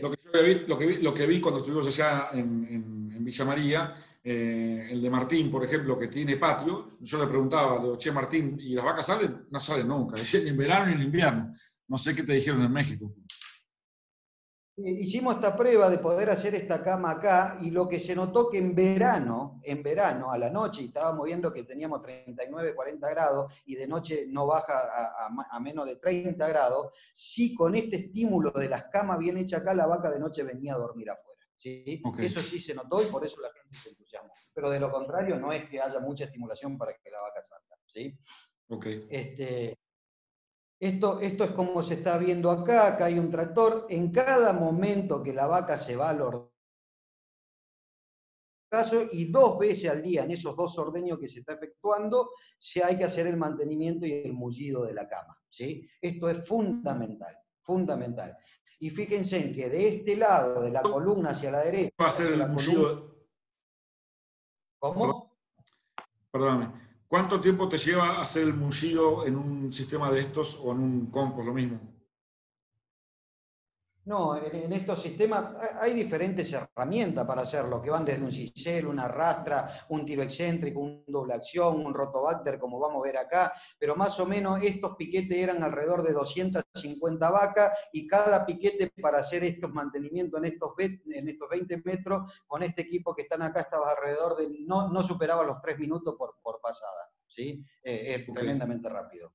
lo, que vi, lo, que vi, cuando estuvimos allá en, en, Villa María, eh, el de Martín, por ejemplo, que tiene patio, yo le preguntaba, le digo, che Martín, ¿y las vacas salen? No salen nunca, [laughs] ni en verano ni en invierno. No sé qué te dijeron en México. Hicimos esta prueba de poder hacer esta cama acá y lo que se notó que en verano, en verano, a la noche, y estábamos viendo que teníamos 39, 40 grados y de noche no baja a, menos de 30 grados, sí con este estímulo de las camas bien hechas acá, la vaca de noche venía a dormir afuera. ¿sí? Eso sí se notó y por eso la gente se entusiasmó. Pero de lo contrario, no es que haya mucha estimulación para que la vaca salga. ¿sí? Okay. Este, esto, esto, es como se está viendo acá, acá hay un tractor. En cada momento que la vaca se va al caso y dos veces al día en esos dos ordeños que se está efectuando, se hay que hacer el mantenimiento y el mullido de la cama. ¿sí? Esto es fundamental, fundamental. Y fíjense en que de este lado, de la columna hacia la derecha... Va a ser el mullido. ¿Cómo? Perdóname. ¿Cuánto tiempo te lleva hacer el mullido en un sistema de estos o en un compost, lo mismo? No, en, estos sistemas hay diferentes herramientas para hacerlo, que van desde un cincel, una rastra, un tiro excéntrico, un doble acción, un rotobacter, como vamos a ver acá, pero más o menos estos piquetes eran alrededor de 250 vacas y cada piquete para hacer estos mantenimientos en estos, en estos 20 metros, con este equipo que están acá, estaba alrededor de, no, no superaba los 3 minutos por, por pasada, ¿sí? Eh, es tremendamente rápido.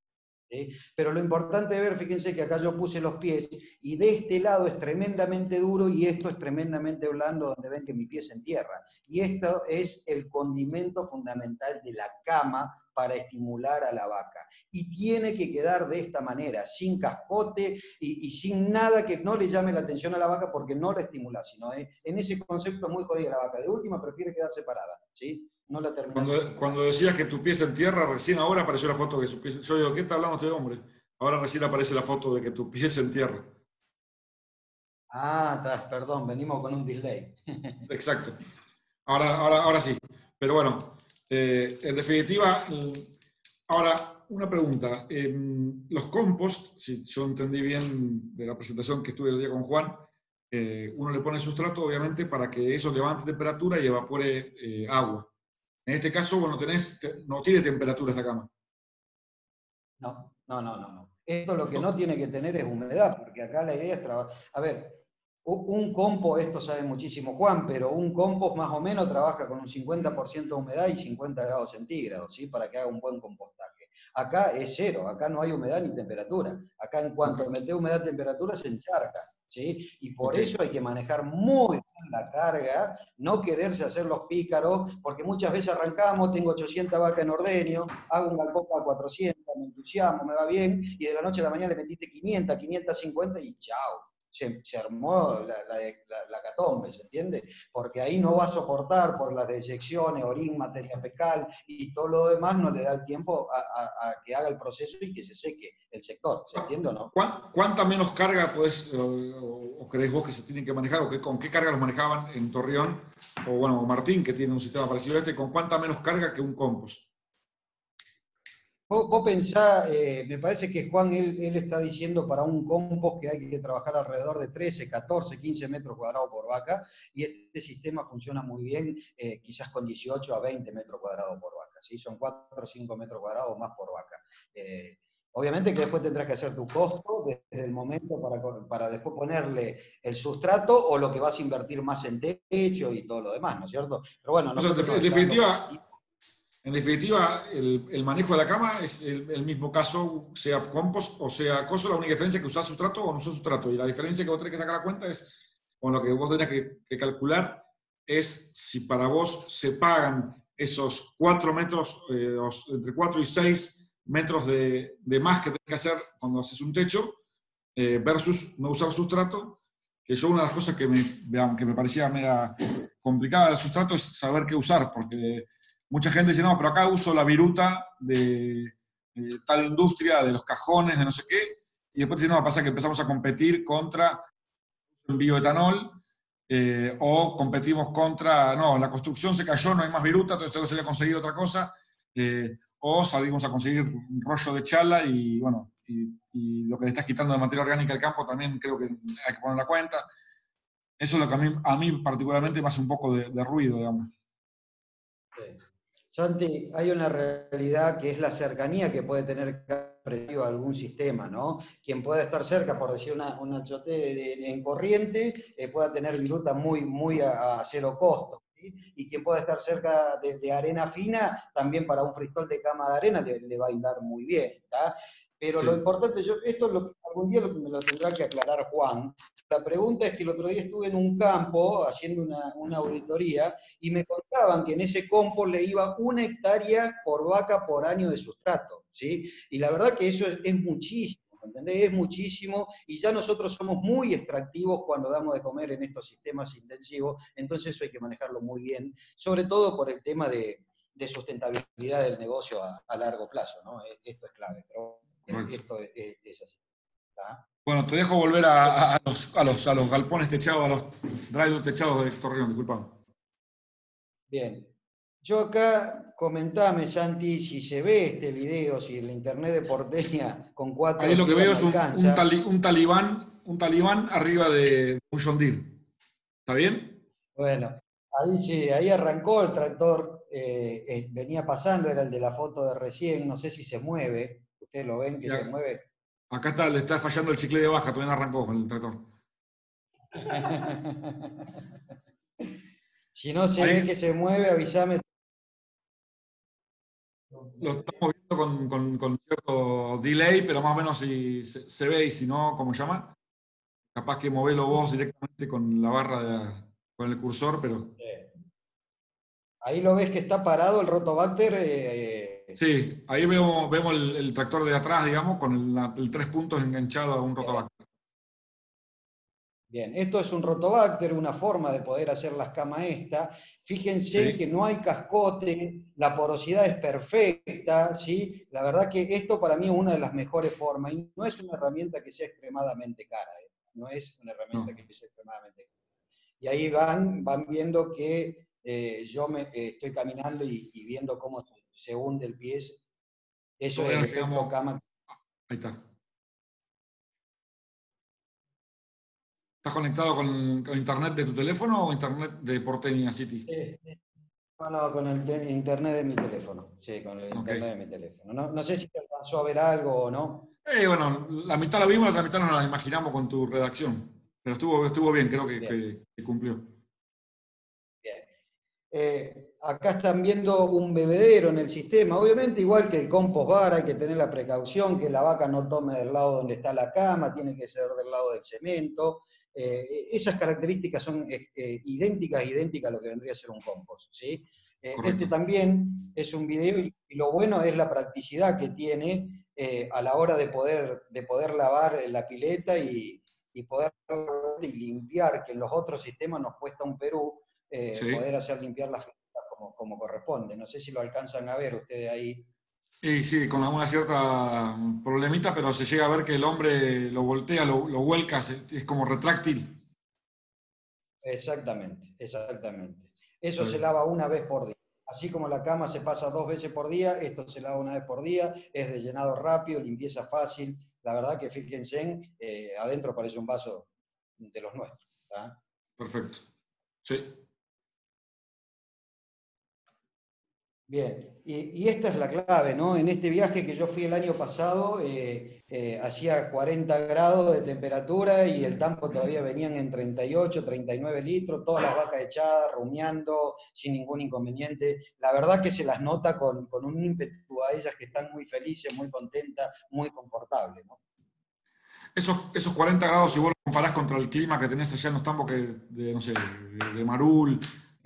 Pero lo importante de ver, fíjense que acá yo puse los pies y de este lado es tremendamente duro y esto es tremendamente blando donde ven que mi pie se entierra. Y esto es el condimento fundamental de la cama para estimular a la vaca. Y tiene que quedar de esta manera, sin cascote y, sin nada que no le llame la atención a la vaca porque no la estimula, sino en ese concepto muy jodida la vaca. De última prefiere quedar separada, ¿sí? No la Cuando, cuando, decías que tu pies en tierra, recién ahora apareció la foto de su pie. Yo digo, ¿qué está hablando este hombre? Ahora recién aparece la foto de que tu pies en tierra. Ah, perdón, venimos con un delay. [laughs] Exacto. Ahora, ahora, ahora sí. Pero bueno, eh, en definitiva, ahora una pregunta. Em, los compost, si yo entendí bien de la presentación que estuve el día con Juan, eh, uno le pone sustrato, obviamente, para que eso levante temperatura y evapore eh, agua. En este caso, bueno, tenés, no tiene temperatura esta cama. No, no, no, no. Esto lo que no tiene que tener es humedad, porque acá la idea es trabajar. A ver, un compost, esto sabe muchísimo Juan, pero un compost más o menos trabaja con un 50% de humedad y 50 grados centígrados, ¿sí? Para que haga un buen compostaje. Acá es cero, acá no hay humedad ni temperatura. Acá en cuanto mete humedad y temperatura se encharca. Y por eso hay que manejar muy bien la carga, no quererse hacer los pícaros, porque muchas veces arrancamos, tengo 800 vacas en ordeño, hago un galpón a 400, me entusiasmo, me va bien, y de la noche a la mañana le metiste 500, 550 y chao se, armó la, la, catombe, ¿se entiende? Porque ahí no va a soportar por las deyecciones, orín, materia fecal y todo lo demás, no le da el tiempo a, que haga el proceso y que se seque el sector, ¿se entiende o no? ¿Cuánta menos carga pues, o, creéis vos que se tienen que manejar, o que, con qué carga los manejaban en Torreón, o bueno, Martín, que tiene un sistema parecido a este, con cuánta menos carga que un compost? Vos, pensá, eh, me parece que Juan, él, está diciendo para un compost que hay que trabajar alrededor de 13, 14, 15 metros cuadrados por vaca, y este sistema funciona muy bien, eh, quizás con 18 a 20 metros cuadrados por vaca, ¿sí? son 4 o 5 metros cuadrados más por vaca. Eh, Obviamente que después tendrás que hacer tu costo desde el momento para, para, después ponerle el sustrato o lo que vas a invertir más en techo y todo lo demás, ¿no es cierto? Pero bueno, en definitiva, en definitiva el, manejo de la cama es el, mismo caso, sea compost o sea coso, la única diferencia es que usas sustrato o no usas sustrato. Y la diferencia que vos tenés que sacar a cuenta es, con lo que vos tenés que, que calcular, es si para vos se pagan esos cuatro metros, eh, entre 4 y 6 metros de, de, más que tienes que hacer cuando haces un techo eh, versus no usar sustrato, que yo una de las cosas que me, que me parecía media complicada del sustrato es saber qué usar, porque mucha gente dice, no, pero acá uso la viruta de, tal industria, de los cajones, de no sé qué, y después dice, no, pasa que empezamos a competir contra el bioetanol, eh, o competimos contra, no, la construcción se cayó, no hay más viruta, entonces tengo que salir a conseguir otra cosa. Eh, o salimos a conseguir un rollo de chala y bueno, y, lo que le estás quitando de materia orgánica al campo también creo que hay que poner la cuenta. Eso es lo que a mí, a mí particularmente me hace un poco de, ruido, digamos. Santi, hay una realidad que es la cercanía que puede tener a algún sistema, ¿no? Quien puede estar cerca, por decir una, una chote en corriente, eh, pueda tener viruta muy, muy a cero costo. Y quien pueda estar cerca de, arena fina, también para un fristol de cama de arena le, va a ir muy bien. Pero lo importante, yo, esto lo, algún día lo, me lo tendrá que aclarar Juan. La pregunta es que el otro día estuve en un campo haciendo una, una auditoría y me contaban que en ese campo le iba una hectárea por vaca por año de sustrato. ¿sí? Y la verdad que eso es muchísimo. ¿entendés? Es muchísimo y ya nosotros somos muy extractivos cuando damos de comer en estos sistemas intensivos, entonces eso hay que manejarlo muy bien, sobre todo por el tema de, sustentabilidad del negocio a, largo plazo, ¿no? E, esto es clave, pero esto es, así. Bueno, te dejo volver a, los, a, los, a los galpones techados, a los drivers techados de Torreón, disculpa. Bien, yo acá, comentame, Santi, si se ve este video, si en la internet de Porteña con cuatro. Ahí lo que veo es un, talibán, un talibán arriba de un John ¿Está bien? Bueno, ahí sí, ahí arrancó el tractor, eh, eh, venía pasando, era el de la foto de recién, no sé si se mueve. Ustedes lo ven que se mueve. Acá está, le está fallando el chicle de baja, todavía no arrancó con el tractor. [laughs] si no se ve que se mueve, avísame lo estamos viendo con, cierto delay, pero más o menos si se, ve y si no, ¿cómo se llama? Capaz que movelo vos directamente con la barra, con el cursor, pero... Ahí lo ves que está parado el rotobacter. Eh, eh, sí, ahí vemos, vemos el, tractor de atrás, digamos, con el, tres puntos enganchado a un rotobacter. Bien, esto es un rotobacter, una forma de poder hacer las camas esta. Fíjense que no hay cascote, la porosidad es perfecta, ¿sí? La verdad que esto para mí es una de las mejores formas y no es una herramienta que sea extremadamente cara, ¿eh? no es una herramienta que sea extremadamente cara. Y ahí van, van viendo que eh, yo me, eh, estoy caminando y, viendo cómo se hunde el pie. Eso es el efecto cama. Ahí está. ¿Estás conectado con, internet de tu teléfono o internet de Porteña City? Sí, No, con el internet de mi teléfono. Sí, con el internet de mi teléfono. No, sé si te alcanzó a ver algo o no. Eh, bueno, la mitad la vimos, la otra mitad no la imaginamos con tu redacción. Pero estuvo, estuvo bien, creo que, cumplió. Eh, acá están viendo un bebedero en el sistema. Obviamente, igual que el compost bar, hay que tener la precaución que la vaca no tome del lado donde está la cama, tiene que ser del lado del cemento. Eh, esas características son eh, idénticas, idénticas a lo que vendría a ser un compost. ¿sí? este también es un video y, lo bueno es la practicidad que tiene a la hora de poder, de poder lavar la pileta y, poder y limpiar, que en los otros sistemas nos cuesta un Perú poder hacer limpiar las como, como corresponde. No sé si lo alcanzan a ver ustedes ahí. Sí, sí, con alguna cierta problemita, pero se llega a ver que el hombre lo voltea, lo, vuelca, es como retráctil. Exactamente, exactamente. Eso se lava una vez por día. Así como la cama se pasa dos veces por día, esto se lava una vez por día, es de llenado rápido, limpieza fácil. La verdad que fíjense, eh, adentro parece un vaso de los nuestros. Perfecto. Sí. Bien, y, esta es la clave, ¿no? En este viaje que yo fui el año pasado, eh, eh, hacía 40 grados de temperatura y el tampo todavía venían en 38, 39 litros, todas las vacas echadas, rumiando, sin ningún inconveniente. La verdad que se las nota con, un ímpetu a ellas que están muy felices, muy contentas, muy confortables, ¿no? Esos, esos 40 grados, si vos lo comparás contra el clima que tenés allá en los tambos que, de, no sé, de Marul,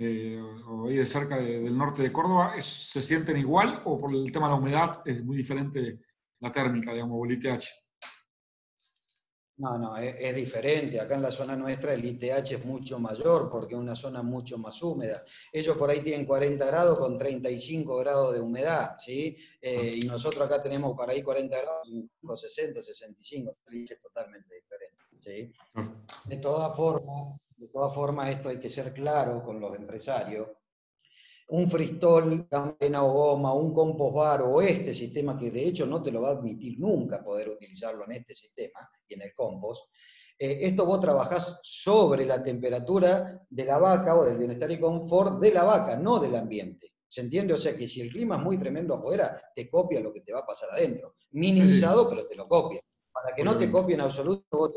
eh, o ahí de cerca del norte de Córdoba, ¿se sienten igual o por el tema de la humedad es muy diferente la térmica, digamos, o el ITH? No, no, es, diferente. Acá en la zona nuestra el ITH es mucho mayor porque es una zona mucho más húmeda. Ellos por ahí tienen 40 grados con 35 grados de humedad, ¿sí? Eh, y nosotros acá tenemos por ahí 40 grados con 60, 65. Es totalmente diferente, ¿sí? De todas formas, de todas formas, esto hay que ser claro con los empresarios. Un fristol, una o goma, un compost bar o este sistema que de hecho no te lo va a admitir nunca poder utilizarlo en este sistema y en el compost, eh, esto vos trabajás sobre la temperatura de la vaca o del bienestar y confort de la vaca, no del ambiente. ¿Se entiende? O sea que si el clima es muy tremendo afuera, te copia lo que te va a pasar adentro. Minimizado, pero te lo copia. Para que no te copie en absoluto, vos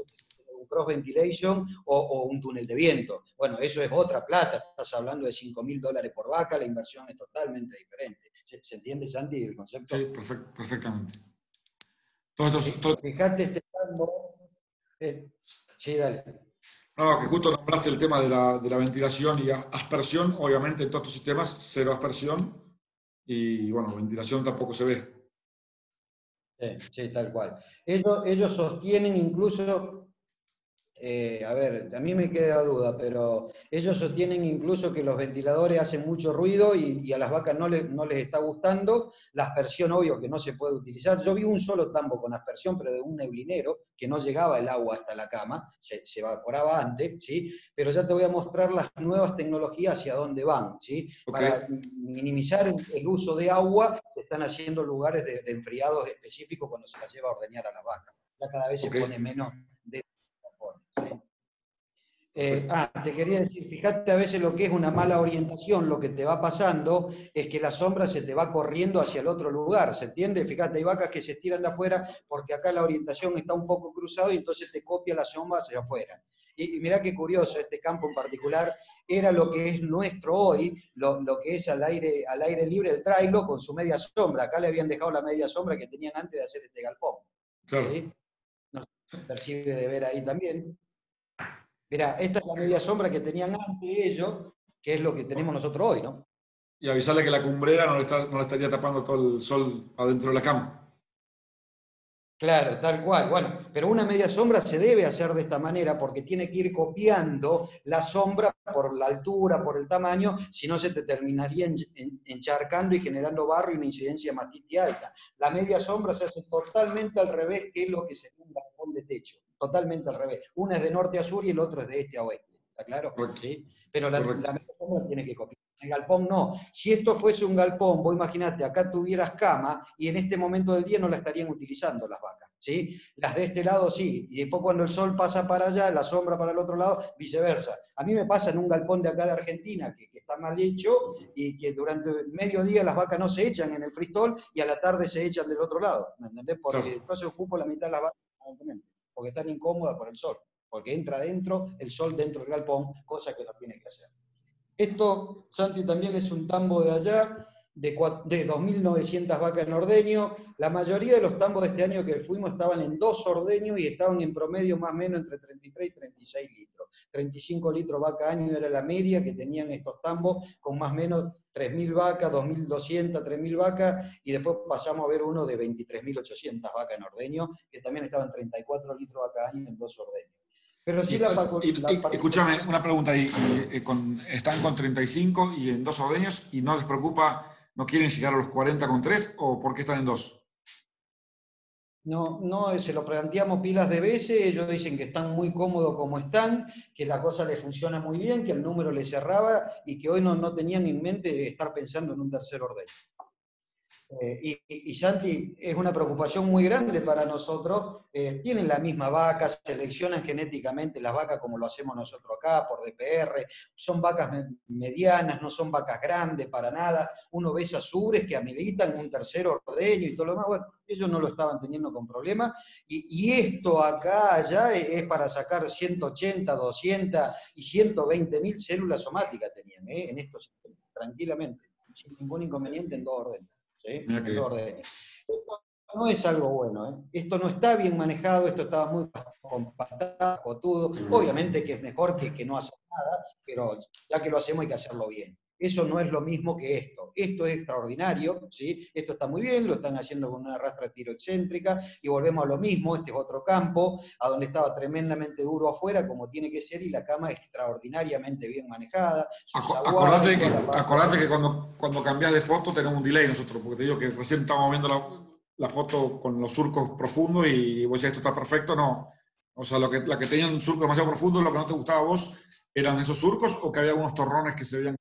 cross ventilation o, un túnel de viento. Bueno, eso es otra plata, estás hablando de 5 mil dólares por vaca, la inversión es totalmente diferente. ¿Se, entiende, Santi, el concepto? Sí, perfectamente. Fíjate este eh, sí, dale. No, que justo nombraste el tema de la, de la, ventilación y aspersión. Obviamente en todos estos sistemas, cero aspersión. Y bueno, ventilación tampoco se ve. Sí, sí, tal cual. Ellos, ellos sostienen incluso eh, a ver, a mí me queda duda, pero ellos sostienen incluso que los ventiladores hacen mucho ruido y, a las vacas no, no, les está gustando. La aspersión, obvio, que no se puede utilizar. Yo vi un solo tambo con aspersión, pero de un neblinero, que no llegaba el agua hasta la cama, se, evaporaba antes, ¿sí? Pero ya te voy a mostrar las nuevas tecnologías hacia dónde van, ¿sí? Para minimizar el, uso de agua, se están haciendo lugares de, enfriados específicos cuando se las lleva a ordeñar a las vacas. Ya cada vez se pone menos eh, ah, te quería decir, fíjate a veces lo que es una mala orientación, lo que te va pasando es que la sombra se te va corriendo hacia el otro lugar, ¿se entiende? Fíjate, hay vacas que se estiran de afuera porque acá la orientación está un poco cruzado y entonces te copia la sombra hacia afuera. Y, mira qué curioso, este campo en particular era lo que es nuestro hoy, lo, que es al aire, al aire libre el trailo con su media sombra. Acá le habían dejado la media sombra que tenían antes de hacer este galpón. Claro. No se percibe de ver ahí también. Mira, esta es la media sombra que tenían antes ellos, que es lo que tenemos nosotros hoy, ¿no? Y avisarle que la cumbrera no le, estaría tapando todo el sol adentro de la cama. Claro, tal cual. Bueno, pero una media sombra se debe hacer de esta manera porque tiene que ir copiando la sombra por la altura, por el tamaño, si no se te terminaría encharcando y generando barro y una incidencia mastiti alta. La media sombra se hace totalmente al revés que es lo que se un balcón de techo totalmente al revés. Una es de norte a sur y el otro es de este a oeste. ¿Está claro? ¿Sí? Pero la, la tiene que copiar. El galpón no. Si esto fuese un galpón, vos imaginate, acá tuvieras cama y en este momento del día no la estarían utilizando las vacas. ¿sí? Las de este lado sí, y después cuando el sol pasa para allá, la sombra para el otro lado, viceversa. A mí me pasa en un galpón de acá de Argentina que, está mal hecho y que durante el mediodía las vacas no se echan en el fristol y a la tarde se echan del otro lado. ¿Me entendés? Porque entonces ocupo la mitad de las vacas porque están incómodas por el sol, porque entra dentro el sol dentro del galpón, cosa que no tiene que hacer. Esto, Santi, también es un tambo de allá, de, de 2.900 vacas en ordeño. La mayoría de los tambos de este año que fuimos estaban en dos ordeños y estaban en promedio más o menos entre 33 y 36 litros. 35 litros vaca año era la media que tenían estos tambos, con más o menos 3.000 vacas, 2.200, 3.000 vacas, y después pasamos a ver uno de 23.800 vacas en ordeño, que también estaban 34 litros vaca año en dos ordeños. Pero sí la, Escúchame, una pregunta ahí. Eh, ¿Están con 35 y en dos ordeños y no les preocupa ¿No quieren llegar a los 40 con 3 o por qué están en 2? No, no, se lo planteamos pilas de veces, ellos dicen que están muy cómodos como están, que la cosa les funciona muy bien, que el número les cerraba y que hoy no, no tenían en mente estar pensando en un tercer orden. Eh, y, Santi, es una preocupación muy grande para nosotros. Eh, tienen la misma vaca, seleccionan genéticamente las vacas como lo hacemos nosotros acá, por DPR. Son vacas medianas, no son vacas grandes para nada. Uno ve esas ubres que ameritan un tercero ordeño y todo lo demás. Bueno, ellos no lo estaban teniendo con problema. Y, esto acá, allá, es, para sacar 180, 200 y 120 mil células somáticas tenían, ¿eh? en estos tranquilamente, sin ningún inconveniente en dos órdenes. ¿Sí? Esto no es algo bueno, ¿eh? esto no está bien manejado, esto estaba muy compactado, cotudo. Obviamente que es mejor que, que no hacer nada, pero ya que lo hacemos hay que hacerlo bien. Eso no es lo mismo que esto. Esto es extraordinario, ¿sí? Esto está muy bien, lo están haciendo con una rastra tiro excéntrica y volvemos a lo mismo, este es otro campo, a donde estaba tremendamente duro afuera, como tiene que ser, y la cama extraordinariamente bien manejada. acordate que, que cuando, cuando cambias de foto tenemos un delay nosotros, porque te digo que recién estábamos viendo la, foto con los surcos profundos y vos decís, esto está perfecto, no. O sea, lo que, la que tenía un surco demasiado profundo, lo que no te gustaba a vos, ¿eran esos surcos o que había algunos torrones que se veían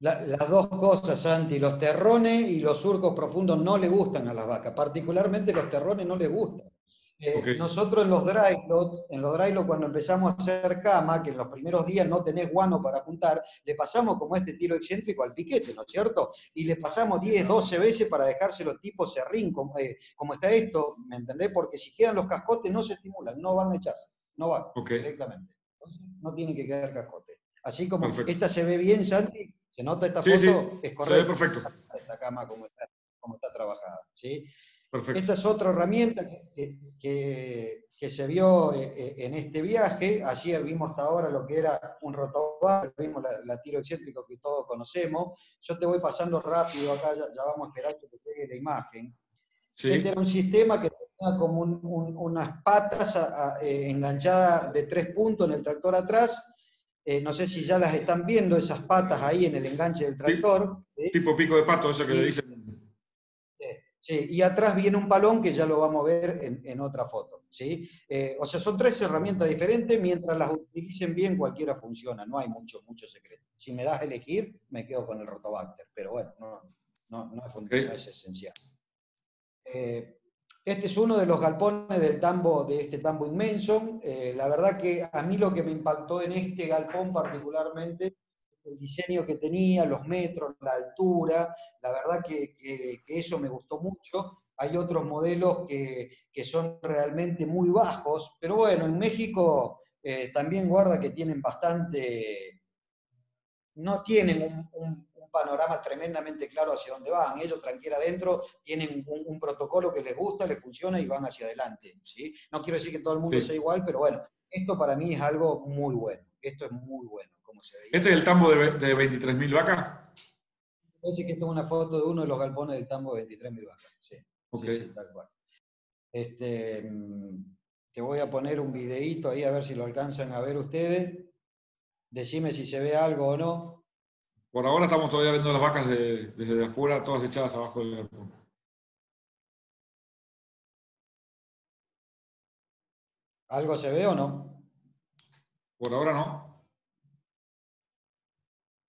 las dos cosas, Santi, los terrones y los surcos profundos no le gustan a las vacas, particularmente los terrones no les gustan. Eh, nosotros en los drylot, en los drylot cuando empezamos a hacer cama, que en los primeros días no tenés guano para juntar, le pasamos como este tiro excéntrico al piquete, ¿no es cierto? Y le pasamos 10, 12 veces para dejárselo tipo serrín, como, eh, como está esto, ¿me entendés? Porque si quedan los cascotes no se estimulan, no van a echarse, no van directamente. Entonces no tienen que quedar cascotes. Así como esta se ve bien, Santi, ¿Se nota esta foto? Sí, es correcto. Se ve perfecto. Esta cama como está, está trabajada. ¿sí? Perfecto. Esta es otra herramienta que, que, se vio eh, eh, en este viaje. Allí vimos hasta ahora lo que era un rotobar, vimos la, tiro excéntrico que todos conocemos. Yo te voy pasando rápido acá, ya, vamos a esperar que te pegue la imagen. Este era un sistema que tenía como unas patas eh, enganchadas de tres puntos en el tractor atrás eh, no sé si ya las están viendo, esas patas ahí en el enganche del tractor. Tipo pico de pato, eso que le dicen. Sí, y atrás viene un palón que ya lo vamos a ver en, otra foto. ¿sí? Eh, o sea, son tres herramientas diferentes, mientras las utilicen bien, cualquiera funciona, no hay mucho, mucho secreto. Si me das a elegir, me quedo con el rotobacter, pero bueno, no, no, no, es, esencial. Eh, este es uno de los galpones del tambo, de este tambo inmenso. Eh, la verdad que a mí lo que me impactó en este galpón particularmente, el diseño que tenía, los metros, la altura, la verdad que, eso me gustó mucho. Hay otros modelos que, son realmente muy bajos, pero bueno, en México eh, también guarda que tienen bastante, no tienen un panorama tremendamente claro hacia dónde van. Ellos tranquila adentro tienen un, protocolo que les gusta, les funciona y van hacia adelante. ¿sí? No quiero decir que todo el mundo sea igual, pero bueno, esto para mí es algo muy bueno. Esto es muy bueno, como se ¿Este es el tambo de, de 23.000 vacas? Parece que esto es una foto de uno de los galpones del tambo de 23.000 vacas. Sí, sí, tal cual. Este, mm, te voy a poner un videíto ahí a ver si lo alcanzan a ver ustedes. Decime si se ve algo o no. Por ahora estamos todavía viendo las vacas desde afuera, todas echadas abajo del galpón. ¿Algo se ve o no? Por ahora no.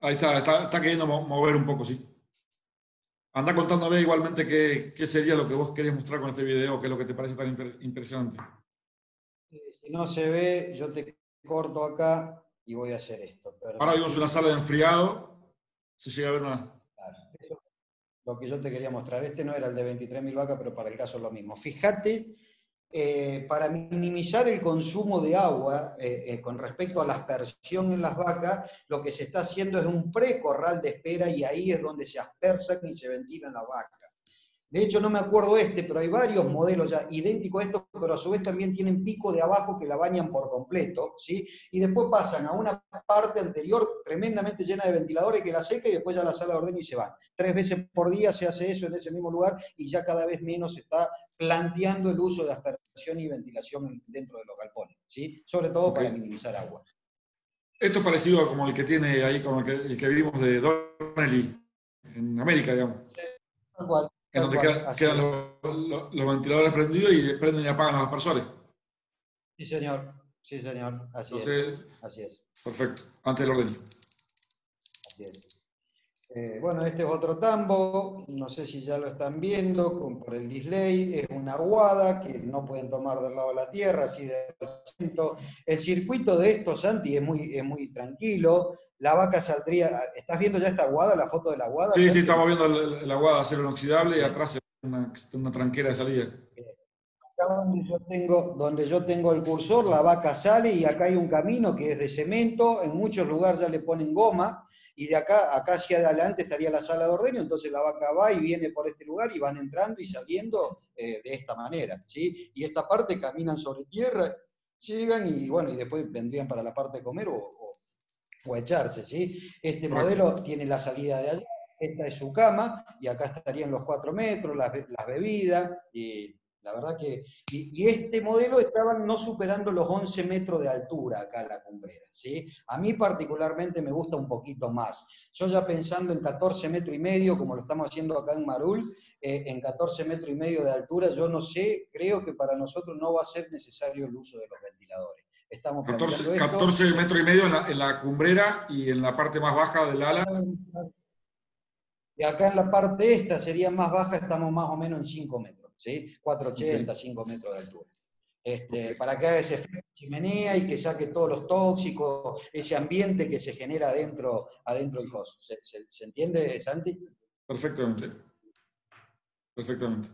Ahí está, está, queriendo mover un poco, sí. Anda contándome igualmente qué, qué, sería lo que vos querías mostrar con este video, qué es lo que te parece tan impresionante. Si no se ve, yo te corto acá y voy a hacer esto. Ahora vimos una sala de enfriado se llega a ver una... lo que yo te quería mostrar, este no era el de 23.000 vacas, pero para el caso es lo mismo. Fíjate, eh, para minimizar el consumo de agua eh, eh, con respecto a la aspersión en las vacas, lo que se está haciendo es un precorral de espera y ahí es donde se aspersan y se ventilan las vacas. De hecho, no me acuerdo este, pero hay varios modelos ya idénticos a estos, pero a su vez también tienen pico de abajo que la bañan por completo, ¿sí? Y después pasan a una parte anterior tremendamente llena de ventiladores que la seca y después ya la sala de orden y se van. Tres veces por día se hace eso en ese mismo lugar y ya cada vez menos se está planteando el uso de aspersión y ventilación dentro de los galpones, ¿sí? Sobre todo para minimizar agua. Esto es parecido como el que tiene ahí, como el que, vimos de Donnelly en América, digamos. Sí, tal cual en donde quedan, los, ventiladores prendidos y prenden y apagan los aspersores. Sí, señor. Sí, señor. Así es. Así es. Perfecto. Antes del orden. Así es. Eh, bueno, este es otro tambo, no sé si ya lo están viendo con, por el display, es una aguada que no pueden tomar del lado de la tierra, así de centro. El circuito de estos, Santi, es muy, es muy tranquilo, la vaca saldría, ¿estás viendo ya esta aguada, la foto de la aguada? Sí, sí, estamos viendo la aguada acero inoxidable y atrás una, una tranquera de salida. Acá donde yo, tengo, donde yo tengo el cursor, la vaca sale y acá hay un camino que es de cemento, en muchos lugares ya le ponen goma, y de acá, acá hacia adelante estaría la sala de ordeño, entonces la vaca va y viene por este lugar y van entrando y saliendo eh, de esta manera, ¿sí? Y esta parte caminan sobre tierra, llegan y bueno, y después vendrían para la parte de comer o, o, echarse, ¿sí? Este modelo tiene la salida de allá, esta es su cama, y acá estarían los cuatro metros, las, las bebidas, y la verdad que, y, este modelo estaban no superando los 11 metros de altura acá en la cumbrera, ¿sí? A mí particularmente me gusta un poquito más. Yo ya pensando en 14 metros y medio, como lo estamos haciendo acá en Marul, eh, en 14 metros y medio de altura, yo no sé, creo que para nosotros no va a ser necesario el uso de los ventiladores. Estamos 14, 14 metros y medio en la, en la, cumbrera y en la parte más baja del ala. Y acá en la parte esta sería más baja, estamos más o menos en 5 metros. ¿Sí? 480, 5 metros de altura. Este, para que haga ese efecto chimenea y que saque todos los tóxicos, ese ambiente que se genera adentro, adentro del coso. ¿Se, se, entiende, Santi? Perfectamente. Perfectamente.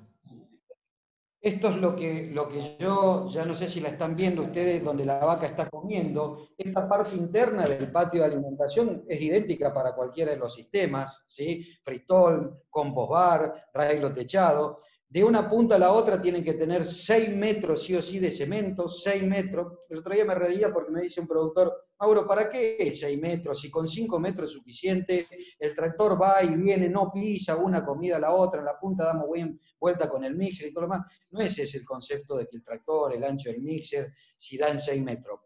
Esto es lo que, lo que yo, ya no sé si la están viendo ustedes, donde la vaca está comiendo. Esta parte interna del patio de alimentación es idéntica para cualquiera de los sistemas, ¿sí? Fristol, compost bar, railo techado de una punta a la otra tienen que tener 6 metros sí o sí de cemento, 6 metros. El otro día me reía porque me dice un productor, Mauro, ¿para qué 6 metros? Si con 5 metros es suficiente, el tractor va y viene, no pisa una comida a la otra, en la punta damos vuelta con el mixer y todo lo demás. No ese es el concepto de que el tractor, el ancho del mixer, si dan 6 metros.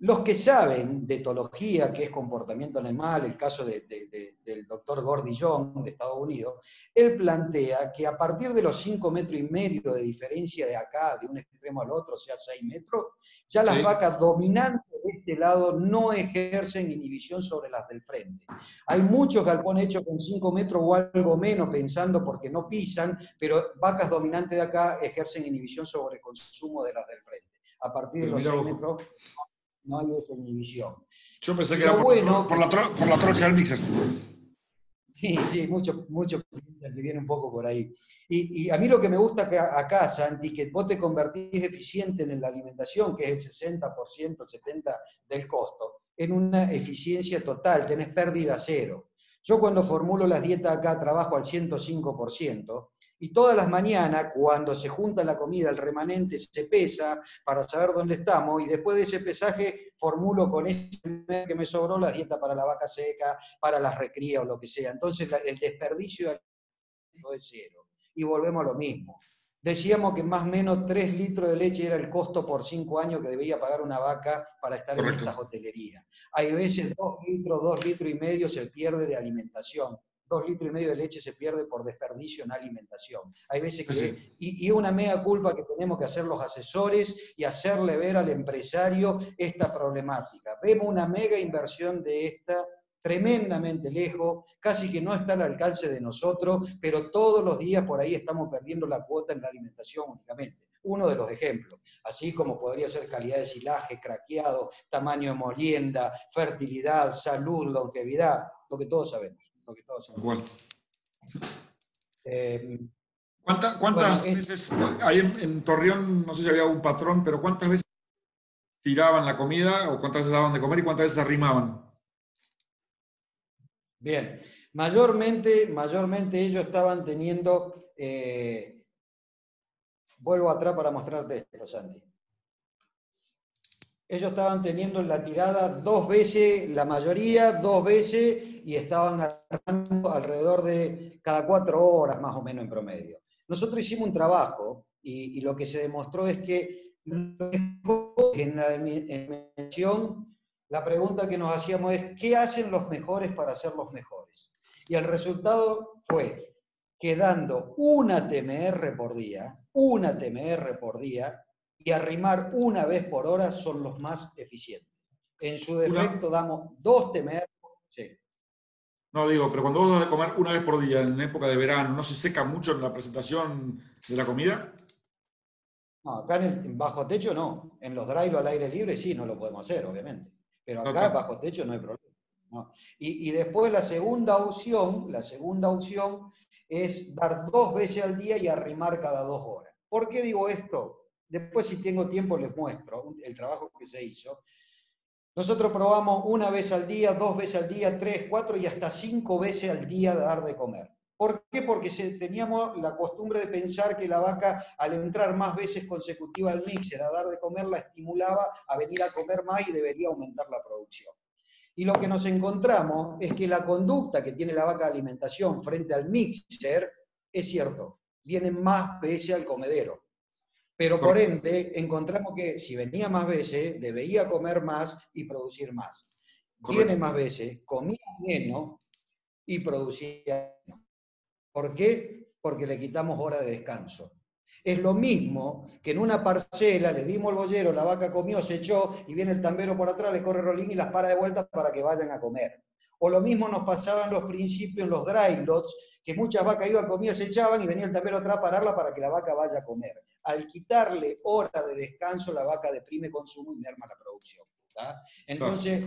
Los que saben de etología, que es comportamiento animal, el caso del doctor Gordillon de Estados Unidos, él plantea que a partir de los 5 metros y medio de diferencia de acá, de un extremo al otro, o sea, 6 metros, ya las vacas dominantes de este lado no ejercen inhibición sobre las del frente. Hay muchos galpones hechos con 5 metros o algo menos, pensando porque no pisan, pero vacas dominantes de acá ejercen inhibición sobre el consumo de las del frente. A partir de los 6 metros no hay esa inhibición. Yo pensé que era por, bueno, por, la por la trocha del mixer. Sí, sí, muchos mucho que viene un poco por ahí. Y, y, a mí lo que me gusta acá, Santi, que vos te convertís eficiente en la alimentación, que es el 60%, el 70% del costo, en una eficiencia total, tenés pérdida cero. Yo cuando formulo las dietas acá trabajo al 105%, y todas las mañanas, cuando se junta la comida, el remanente se pesa para saber dónde estamos, y después de ese pesaje formulo con ese que me sobró la dieta para la vaca seca, para las recrías o lo que sea. Entonces el desperdicio de es cero. Y volvemos a lo mismo. Decíamos que más o menos 3 litros de leche era el costo por 5 años que debía pagar una vaca para estar en esta hotelería. Hay veces 2 litros, 2 litros y medio se pierde de alimentación dos litros y medio de leche se pierde por desperdicio en alimentación. Hay veces que, y, y, una mega culpa que tenemos que hacer los asesores y hacerle ver al empresario esta problemática. Vemos una mega inversión de esta tremendamente lejos, casi que no está al alcance de nosotros, pero todos los días por ahí estamos perdiendo la cuota en la alimentación únicamente. Uno de los ejemplos, así como podría ser calidad de silaje, craqueado, tamaño de molienda, fertilidad, salud, longevidad, lo que todos sabemos que todos eh, ¿Cuántas veces, ahí en, Torreón, no sé si había un patrón, pero cuántas veces tiraban la comida o cuántas veces daban de comer y cuántas veces arrimaban? Bien, mayormente, mayormente ellos estaban teniendo, eh, vuelvo atrás para mostrarte esto, Santi. Ellos estaban teniendo en la tirada dos veces, la mayoría, dos veces y estaban agarrando alrededor de cada cuatro horas más o menos en promedio. Nosotros hicimos un trabajo y, lo que se demostró es que en la alimentación la pregunta que nos hacíamos es, ¿qué hacen los mejores para ser los mejores? Y el resultado fue que dando una TMR por día, una TMR por día, y arrimar una vez por hora son los más eficientes. En su defecto damos dos TMR. No, digo, pero cuando vos das de comer una vez por día en época de verano, ¿no se seca mucho en la presentación de la comida? No, acá en bajo techo no. En los drive al aire libre sí, no lo podemos hacer, obviamente. Pero acá bajo techo no hay problema. Y, y, después la segunda opción, la segunda opción es dar dos veces al día y arrimar cada dos horas. ¿Por qué digo esto? Después si tengo tiempo les muestro el trabajo que se hizo. Nosotros probamos una vez al día, dos veces al día, tres, cuatro y hasta cinco veces al día dar de comer. ¿Por qué? Porque teníamos la costumbre de pensar que la vaca, al entrar más veces consecutivas al mixer a dar de comer, la estimulaba a venir a comer más y debería aumentar la producción. Y lo que nos encontramos es que la conducta que tiene la vaca de alimentación frente al mixer es cierto, viene más veces al comedero. Pero por ende, encontramos que si venía más veces, debería comer más y producir más. Viene más veces, comía menos y producía menos. ¿Por qué? Porque le quitamos hora de descanso. Es lo mismo que en una parcela le dimos el bollero, la vaca comió, se echó y viene el tambero por atrás, le corre rolín y las para de vuelta para que vayan a comer. O lo mismo nos pasaba en los principios, en los dry lots, que muchas vacas iban, comían, se echaban y venía el tambero atrás a pararla para que la vaca vaya a comer. Al quitarle hora de descanso, la vaca deprime consumo y merma la producción. Entonces,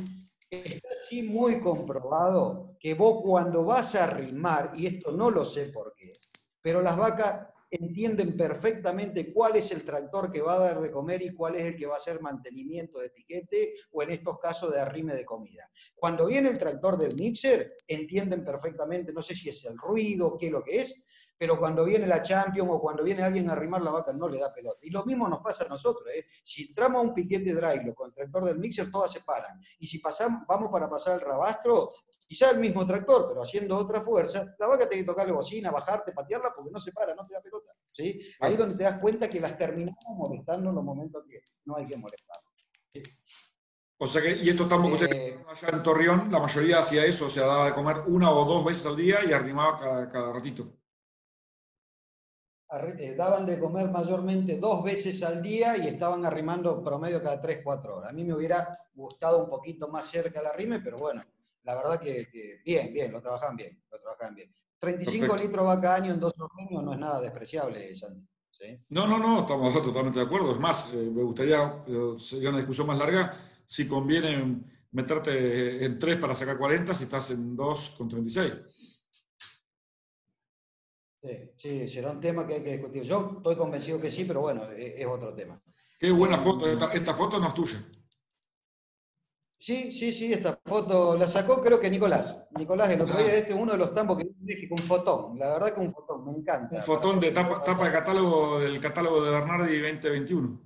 está así muy comprobado que vos cuando vas a rimar, y esto no lo sé por qué, pero las vacas entienden perfectamente cuál es el tractor que va a dar de comer y cuál es el que va a hacer mantenimiento de piquete o en estos casos de arrime de comida. Cuando viene el tractor del mixer, entienden perfectamente, no sé si es el ruido, qué es lo que es, pero cuando viene la Champion o cuando viene alguien a arrimar la vaca no le da pelota. Y lo mismo nos pasa a nosotros. ¿eh? Si entramos a un piquete drylo con el tractor del mixer, todas se paran. Y si pasamos, vamos para pasar el rabastro, quizá el mismo tractor, pero haciendo otra fuerza, la vaca tiene que tocarle bocina, bajarte, patearla, porque no se para, no te da pelota. ¿sí? Ahí es donde te das cuenta que las terminamos molestando en los momentos que no hay que molestar. O sea que, y esto tampoco eh, allá en Torreón, la mayoría hacía eso, o sea, daba de comer una o dos veces al día y arrimaba cada, ratito. Eh, daban de comer mayormente dos veces al día y estaban arrimando promedio cada tres, cuatro horas. A mí me hubiera gustado un poquito más cerca el arrime, pero bueno, la verdad que, bien, bien, lo trabajan bien, lo trabajan bien. 35 litros vaca año en dos años no es nada despreciable, Santi. No, no, no, estamos totalmente de acuerdo. Es más, eh, me gustaría, eh, sería una discusión más larga, si conviene meterte en 3 para sacar 40 si estás en 2 con 36. Sí, sí, será un tema que hay que discutir. Yo estoy convencido que sí, pero bueno, es, es otro tema. Qué buena foto, esta, esta foto no es tuya. Sí, sí, sí, esta foto la sacó creo que Nicolás. Nicolás, el otro día, este es uno de los tampos que dije con un fotón. La verdad que un fotón, me encanta. Un fotón de tapa, tapa de catálogo del catálogo de Bernardi 2021.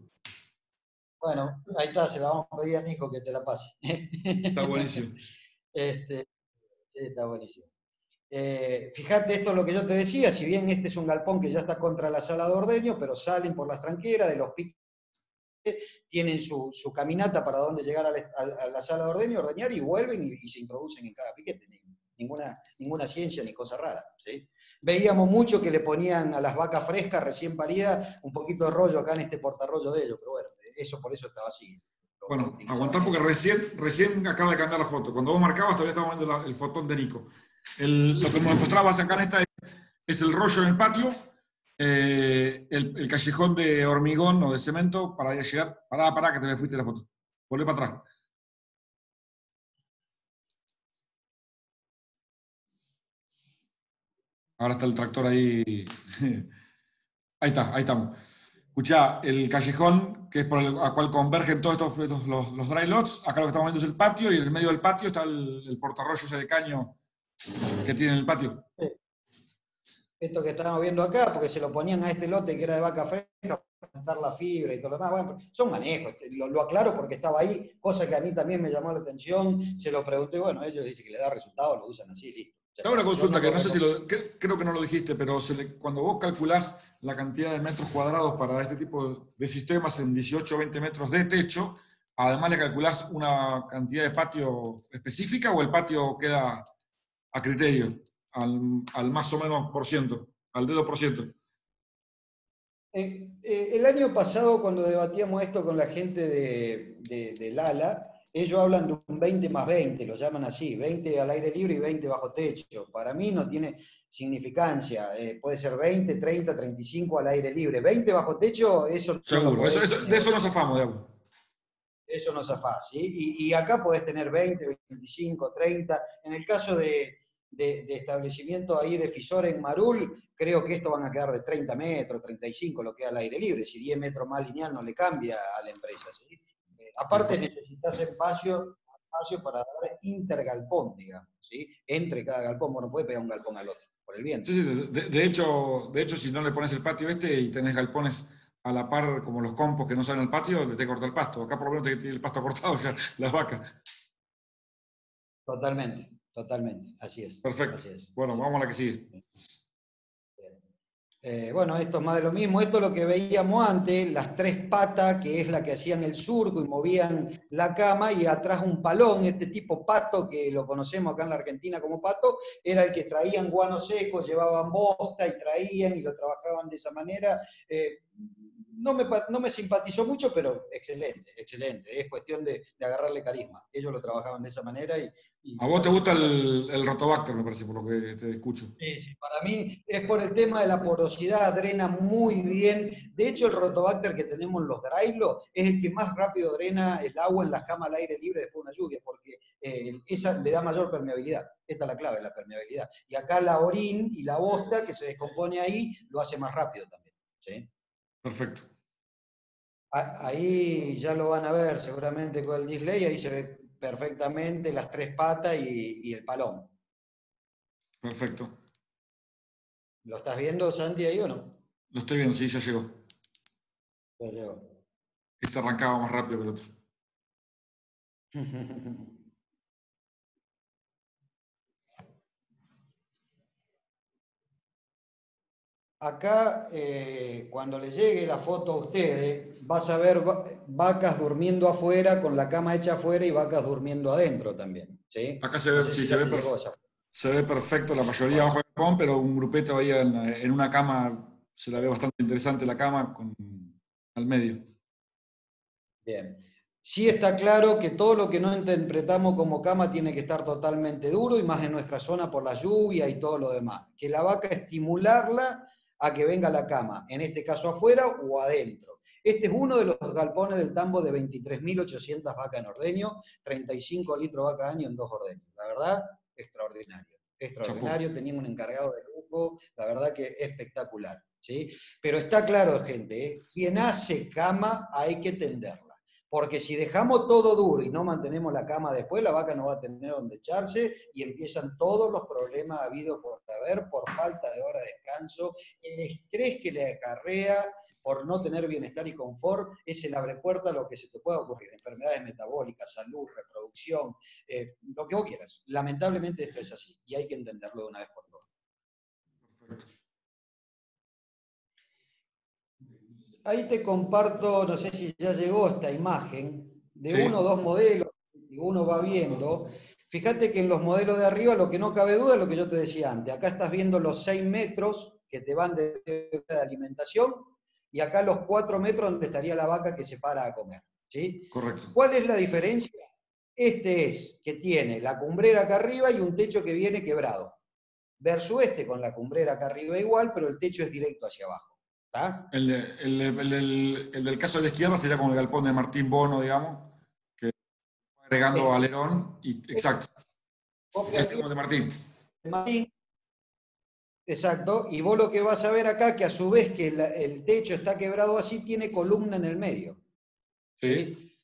Bueno, ahí está, se la vamos a pedir a Nico que te la pase. Está buenísimo. [laughs] Este, está buenísimo. Eh, fíjate, esto es lo que yo te decía, si bien este es un galpón que ya está contra la sala de ordeño, pero salen por las tranqueras de los picos tienen su, caminata para donde llegar a la, sala de ordeño, ordeñar y vuelven y, se introducen en cada piquete. Ninguna, ninguna ciencia ni cosa rara. Veíamos mucho que le ponían a las vacas frescas, recién paridas, un poquito de rollo acá en este portarrollo de ellos, pero bueno, eso por eso estaba así. Bueno, aguantá porque recién, recién acaba de cambiar la foto. Cuando vos marcabas todavía estábamos viendo el fotón de Nico. lo que nos mostrabas acá en esta es el rollo en el patio eh, el, callejón de hormigón o de cemento para llegar. Pará, pará, que te me fuiste la foto. Volvé para atrás. Ahora está el tractor ahí. [laughs] ahí está, ahí estamos. Escucha, el callejón, que es por el a cual convergen todos estos, los, dry lots, acá lo que estamos viendo es el patio y en el medio del patio está el, el ese de caño que tiene en el patio esto que estamos viendo acá, porque se lo ponían a este lote que era de vaca fresca para dar la fibra y todo lo demás. Bueno, son manejos, este, lo, aclaro porque estaba ahí, cosa que a mí también me llamó la atención, se lo pregunté, bueno, ellos dicen que le da resultado, lo usan así, listo. Tengo una consulta que no sé si lo, creo que no lo dijiste, pero cuando vos calculás la cantidad de metros cuadrados para este tipo de sistemas en 18 o 20 metros de techo, además le calculás una cantidad de patio específica o el patio queda a criterio? Al, más o menos por ciento, al dedo por ciento. Eh, eh, el año pasado, cuando debatíamos esto con la gente de, de, Lala, ellos hablan de un 20 más 20, lo llaman así, 20 al aire libre y 20 bajo techo. Para mí no tiene significancia, eh, puede ser 20, 30, 35 al aire libre. 20 bajo techo, eso... Seguro, de eso nos afamos, digamos. Eso nos afamos, ¿sí? Y, acá puedes tener 20, 25, 30. En el caso de, de, establecimiento ahí de Fisor en Marul, creo que esto van a quedar de 30 metros, 35, lo que al aire libre. Si 10 metros más lineal no le cambia a la empresa, ¿sí? aparte necesitas espacio, espacio para dar intergalpón, digamos, ¿sí? Entre cada galpón, bueno, puede pegar un galpón al otro, por el viento. Sí, sí, de, hecho, de hecho, si no le pones el patio este y tenés galpones a la par como los compos que no salen al patio, le te corta el pasto. Acá por lo menos te tiene el pasto cortado [laughs] ya, las vacas. Totalmente, totalmente, así es. Perfecto. Bueno, vamos a la que sigue. Eh, bueno, esto es más de lo mismo. Esto es lo que veíamos antes, las tres patas, que es la que hacían el surco y movían la cama, y atrás un palón, este tipo pato, que lo conocemos acá en la Argentina como pato, era el que traían guano seco, llevaban bosta y traían y lo trabajaban de esa manera. Eh, no me, no me simpatizó mucho, pero excelente, excelente. Es cuestión de, agarrarle carisma. Ellos lo trabajaban de esa manera y... ¿A vos te gusta el, el rotobacter, me parece, por lo que te escucho? Sí, sí, para mí es por el tema de la porosidad, drena muy bien. De hecho, el rotobacter que tenemos en los Drailo es el que más rápido drena el agua en las camas al aire libre después de una lluvia, porque eh, esa le da mayor permeabilidad. Esta es la clave, la permeabilidad. Y acá la orín y la bosta que se descompone ahí lo hace más rápido también. ¿sí? Perfecto. Ahí ya lo van a ver seguramente con el display, ahí se ve perfectamente las tres patas y, el palón. Perfecto. ¿Lo estás viendo, Santi, ahí o no? Lo estoy viendo, sí, ya llegó. Ya llegó. Este arrancaba más rápido que el otro. [laughs] Acá, eh, cuando le llegue la foto a ustedes, vas a ver vacas durmiendo afuera, con la cama hecha afuera y vacas durmiendo adentro también. ¿sí? Acá se ve, se, ve se, ve perfecto, la mayoría bajo el pon, pero un grupete ahí en, una cama, se la ve bastante interesante la cama con, al medio. Bien. Sí está claro que todo lo que no interpretamos como cama tiene que estar totalmente duro y más en nuestra zona por la lluvia y todo lo demás. Que la vaca estimularla a que venga la cama, en este caso afuera o adentro. Este es uno de los galpones del tambo de 23.800 vacas en ordeño, 35 litros vaca año en dos ordeños. La verdad, extraordinario. Extraordinario, tenía un encargado de lujo, la verdad que espectacular. ¿sí? Pero está claro, gente, ¿eh? quien hace cama hay que tenderla. Porque si dejamos todo duro y no mantenemos la cama después, la vaca no va a tener donde echarse y empiezan todos los problemas habidos por haber, por falta de hora de descanso, el estrés que le acarrea por no tener bienestar y confort, es el abre puerta a lo que se te pueda ocurrir, enfermedades metabólicas, salud, reproducción, eh, lo que vos quieras. Lamentablemente esto es así y hay que entenderlo de una vez por todas. Ahí te comparto, no sé si ya llegó esta imagen, de uno o dos modelos que uno va viendo. Fíjate que en los modelos de arriba lo que no cabe duda es lo que yo te decía antes. Acá estás viendo los 6 metros que te van de, alimentación y acá los 4 metros donde estaría la vaca que se para a comer. ¿sí? Correcto. ¿Cuál es la diferencia? Este es que tiene la cumbrera acá arriba y un techo que viene quebrado. Versus este con la cumbrera acá arriba igual, pero el techo es directo hacia abajo. El, del caso de la izquierda sería como el galpón de Martín Bono, digamos, que agregando alerón, y, exacto. Este es de Martín. Martín. Exacto, y vos lo que vas a ver acá, que a su vez que el techo está quebrado así, tiene columna en el medio. Sí.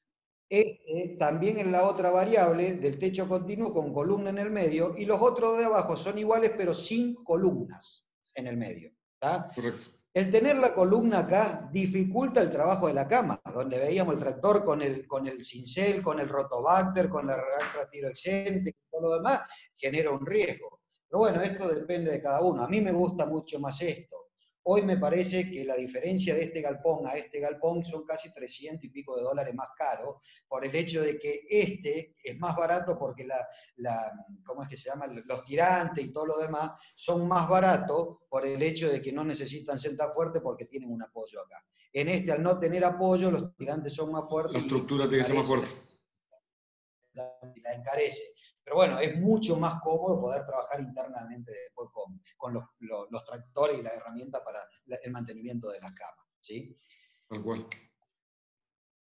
Este, también en la otra variable del techo continuo con columna en el medio, y los otros de abajo son iguales pero sin columnas en el medio. Correcto. El tener la columna acá dificulta el trabajo de la cama, donde veíamos el tractor con el, con el cincel, con el rotobacter, con la regarra tiroexente, y todo lo demás, genera un riesgo. Pero bueno, esto depende de cada uno. A mí me gusta mucho más esto. Hoy me parece que la diferencia de este galpón a este galpón son casi 300 y pico de dólares más caro, por el hecho de que este es más barato porque la, ¿cómo es que se llama? Los tirantes y todo lo demás son más baratos por el hecho de que no necesitan sentar fuerte porque tienen un apoyo acá. En este, al no tener apoyo, los tirantes son más fuertes. La estructura tiene que ser más fuerte. la encarece. Pero bueno, es mucho más cómodo poder trabajar internamente después con, los, tractores y la herramienta para el mantenimiento de las camas. ¿sí? Tal cual.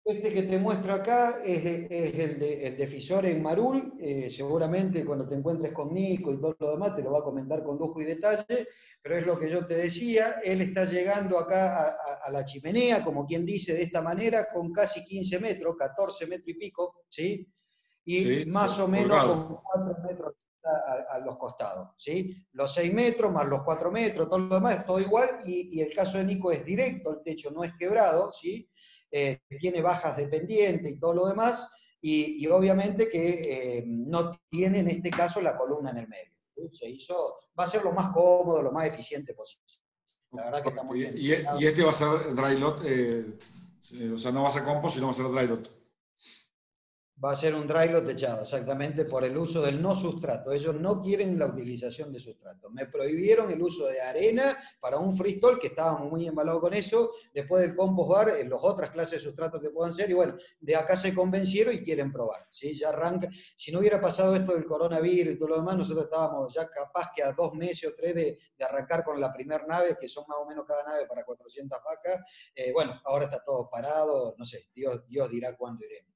Este que te muestro acá es, el, de, el Fisore en Marul. Eh, seguramente cuando te encuentres con Nico y todo lo demás te lo va a comentar con lujo y detalle, pero es lo que yo te decía. Él está llegando acá a, la chimenea, como quien dice, de esta manera, con casi 15 metros, 14 metros y pico, ¿sí? Y más o menos con 4 metros a, los costados, ¿sí? Los 6 metros más los 4 metros, todo lo demás es todo igual, y, y el caso de Nico es directo, el techo no es quebrado, ¿sí? Eh, tiene bajas dependientes y todo lo demás, y, obviamente que eh, no tiene en este caso la columna en el medio. Se hizo, va a ser lo más cómodo, lo más eficiente posible. La verdad que está muy bien. Y, y, este va a ser dry lot, eh, o sea, no va a ser compost, sino va a ser dry lot va a ser un drylot techado, exactamente por el uso del no sustrato. Ellos no quieren la utilización de sustrato. Me prohibieron el uso de arena para un freestyle, que estábamos muy embalados con eso, después del compost bar, en las otras clases de sustrato que puedan ser, y bueno, de acá se convencieron y quieren probar. ¿sí? Ya arranca. Si no hubiera pasado esto del coronavirus y todo lo demás, nosotros estábamos ya capaz que a dos meses o tres de, arrancar con la primera nave, que son más o menos cada nave para 400 vacas. Eh, bueno, ahora está todo parado, no sé, Dios, Dios dirá cuándo iremos.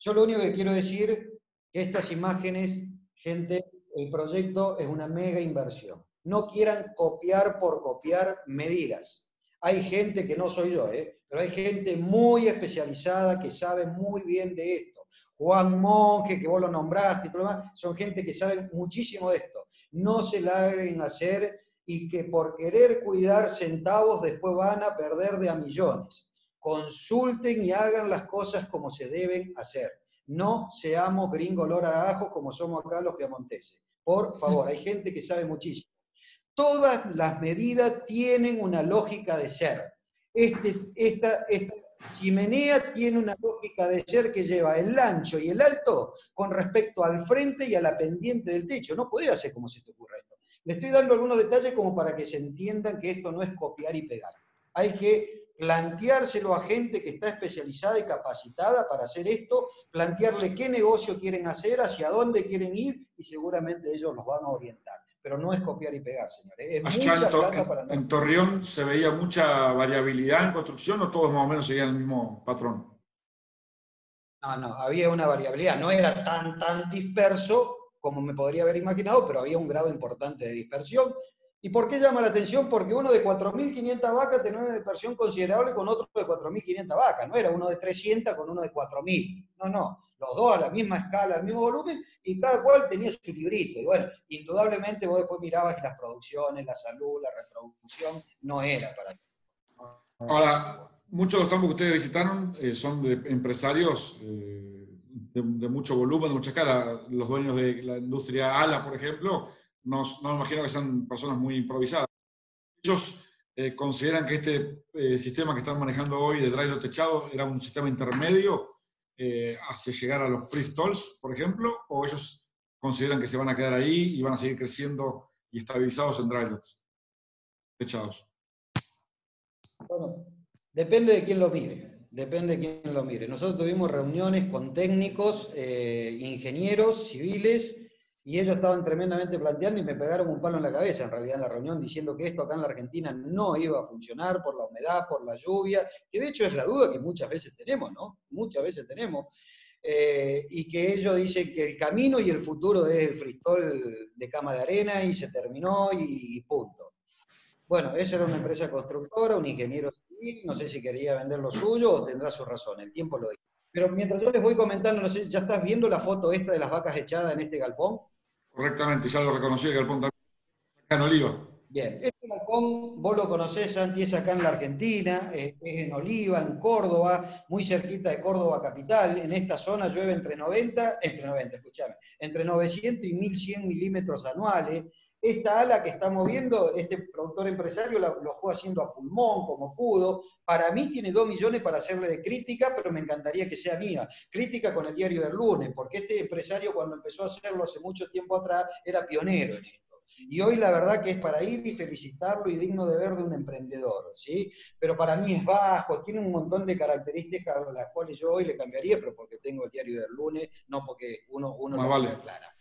Yo lo único que quiero decir que estas imágenes, gente, el proyecto es una mega inversión. No quieran copiar por copiar medidas. Hay gente que no soy yo, ¿eh? pero hay gente muy especializada que sabe muy bien de esto. Juan Monge, que vos lo nombraste y todo lo demás, son gente que sabe muchísimo de esto. No se la hagan hacer y que por querer cuidar centavos después van a perder de a millones consulten y hagan las cosas como se deben hacer. No seamos gringo a ajo como somos acá los piamonteses. Por favor, hay gente que sabe muchísimo. Todas las medidas tienen una lógica de ser. Este, esta, esta chimenea tiene una lógica de ser que lleva el ancho y el alto con respecto al frente y a la pendiente del techo. No puede hacer como se te ocurre esto. Le estoy dando algunos detalles como para que se entiendan que esto no es copiar y pegar. Hay que planteárselo a gente que está especializada y capacitada para hacer esto, plantearle qué negocio quieren hacer, hacia dónde quieren ir y seguramente ellos los van a orientar. Pero no es copiar y pegar, señores. en, Torreón se veía mucha variabilidad en construcción o todos más o menos seguían el mismo patrón? No, no, había una variabilidad. No era tan, tan disperso como me podría haber imaginado, pero había un grado importante de dispersión ¿Y por qué llama la atención? Porque uno de 4.500 vacas tenía una dispersión considerable con otro de 4.500 vacas. No era uno de 300 con uno de 4.000. No, no. Los dos a la misma escala, al mismo volumen, y cada cual tenía su librito. Y bueno, indudablemente vos después mirabas que las producciones, la salud, la reproducción, no era para ti. Ahora, muchos de los campos que ustedes visitaron eh, son de empresarios eh, de, de, mucho volumen, de mucha escala. Los dueños de la industria ALA, por ejemplo, no, me imagino que sean personas muy improvisadas. Ellos eh, consideran que este eh, sistema que están manejando hoy de drive techado era un sistema intermedio eh, hacia llegar a los free stalls, por ejemplo, o ellos consideran que se van a quedar ahí y van a seguir creciendo y estabilizados en drive techados. Bueno, depende de quién lo mire. Depende de quién lo mire. Nosotros tuvimos reuniones con técnicos, ingenieros civiles, y ellos estaban tremendamente planteando y me pegaron un palo en la cabeza en realidad en la reunión diciendo que esto acá en la Argentina no iba a funcionar por la humedad, por la lluvia, que de hecho es la duda que muchas veces tenemos, ¿no? Muchas veces tenemos. Eh, y que ellos dicen que el camino y el futuro es el fristol de cama de arena y se terminó y, punto. Bueno, eso era una empresa constructora, un ingeniero civil, no sé si quería vender lo suyo o tendrá su razón, el tiempo lo dice. Pero mientras yo les voy comentando, no sé, ¿ya estás viendo la foto esta de las vacas echadas en este galpón? Correctamente, ya lo reconocí el galpón también, acá en Oliva. Bien, este galpón vos lo conocés, Santi, es acá en la Argentina, es en Oliva, en Córdoba, muy cerquita de Córdoba capital. En esta zona llueve entre 90, entre 90, escúchame, entre 900 y 1100 milímetros anuales. Esta ala que estamos viendo, este productor empresario lo fue haciendo a pulmón, como pudo. Para mí tiene dos millones para hacerle de crítica, pero me encantaría que sea mía. Crítica con el diario del lunes, porque este empresario cuando empezó a hacerlo hace mucho tiempo atrás era pionero en esto. Y hoy la verdad que es para ir y felicitarlo y digno de ver de un emprendedor, ¿sí? Pero para mí es bajo, tiene un montón de características a las cuales yo hoy le cambiaría, pero porque tengo el diario del lunes, no porque uno, uno lo vale. clara.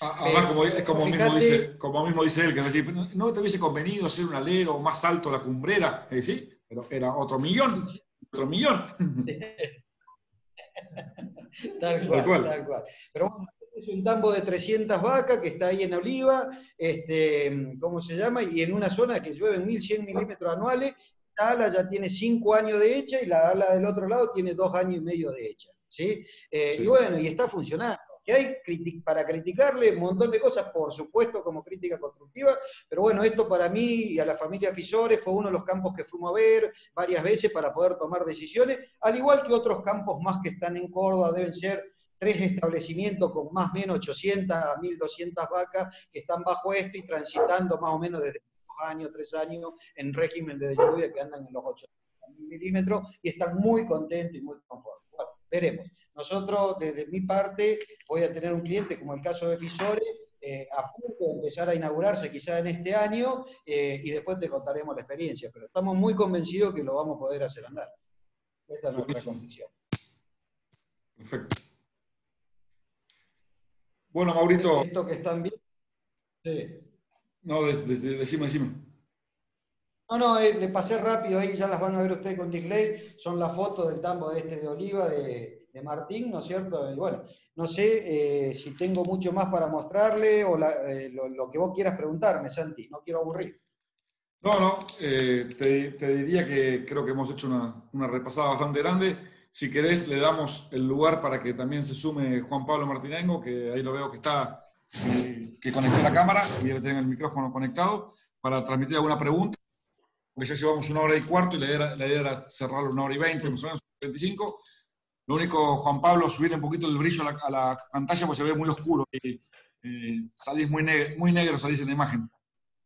Además, como, como, mismo dice, como mismo dice él, que decir, no te hubiese convenido hacer un alero más alto la cumbrera, eh, sí, pero era otro millón, otro millón. [laughs] tal, cual, tal, cual, Pero bueno, es un tambo de 300 vacas que está ahí en Oliva, este, ¿cómo se llama? Y en una zona que llueve 1100 milímetros anuales, esta ala ya tiene 5 años de hecha y la ala del otro lado tiene 2 años y medio de hecha. ¿sí? Eh, y bueno, y está funcionando. Que hay para criticarle un montón de cosas, por supuesto, como crítica constructiva, pero bueno, esto para mí y a la familia Fisores fue uno de los campos que fuimos a ver varias veces para poder tomar decisiones, al igual que otros campos más que están en Córdoba, deben ser tres establecimientos con más o menos 800 a 1200 vacas que están bajo esto y transitando más o menos desde dos años, tres años en régimen de lluvia que andan en los 800 milímetros y están muy contentos y muy conformes. Bueno, veremos. Nosotros, desde mi parte, voy a tener un cliente como el caso de Fisore, eh, a punto de empezar a inaugurarse quizá en este año eh, y después te contaremos la experiencia, pero estamos muy convencidos que lo vamos a poder hacer andar. Esta es nuestra convicción. Perfecto. Bueno, Maurito. Esto que están bien. Sí. No, decime, decime. No, no, eh, le pasé rápido, ahí ya las van a ver ustedes con display. Son las fotos del tambo de este de oliva de, de Martín, ¿no es cierto? Y bueno, no sé eh, si tengo mucho más para mostrarle o eh, lo, que vos quieras preguntarme, Santi, no quiero aburrir. No, no, eh, te, diría que creo que hemos hecho una, repasada bastante grande. Si querés, le damos el lugar para que también se sume Juan Pablo Martinengo, que ahí lo veo que está, que conectó la cámara y debe tener el micrófono conectado, para transmitir alguna pregunta. Porque ya llevamos una hora y cuarto y la idea, la idea era cerrarlo una hora y veinte, más o menos, 25. Lo único, Juan Pablo, subir un poquito el brillo a la, pantalla porque se ve muy oscuro. Y, eh, salís muy, negro, muy negro, salís en la imagen.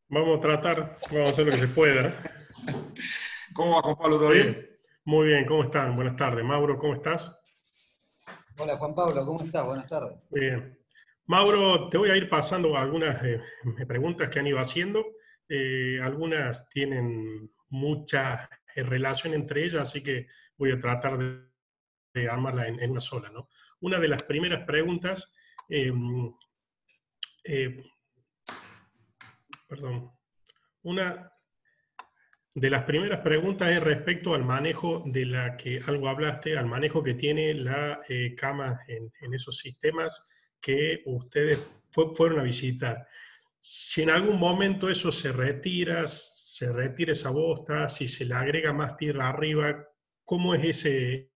Vamos a tratar, vamos a hacer lo que se pueda. [laughs] ¿Cómo va, Juan Pablo? ¿Todo bien? Muy bien, ¿cómo están? Buenas tardes. Mauro, ¿cómo estás? Hola, Juan Pablo, ¿cómo estás? Buenas tardes. Muy bien. Mauro, te voy a ir pasando algunas eh, [laughs] preguntas que han ido haciendo. Eh, algunas tienen mucha relación entre ellas, así que voy a tratar de de armarla en, una sola. ¿no? Una de las primeras preguntas, em, eh, perdón, una de las primeras preguntas es respecto al manejo de la que algo hablaste, al manejo que tiene la eh, cama en, esos sistemas que ustedes fueron a visitar. Si en algún momento eso se retira, se retira esa bosta, si se le agrega más tierra arriba, ¿cómo es ese,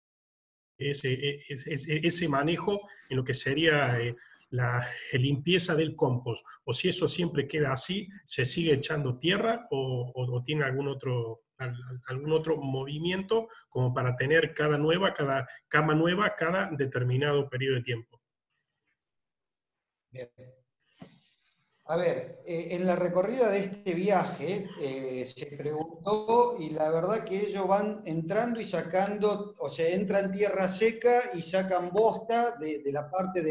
ese, ese, manejo en lo que sería eh, la limpieza del compost, o si eso siempre queda así, se sigue echando tierra o, tiene algún otro, algún otro movimiento como para tener cada nueva, cada cama nueva, cada determinado periodo de tiempo. A ver, eh, en la recorrida de este viaje eh, se preguntó y la verdad que ellos van entrando y sacando, o sea, entran tierra seca y sacan bosta de, la parte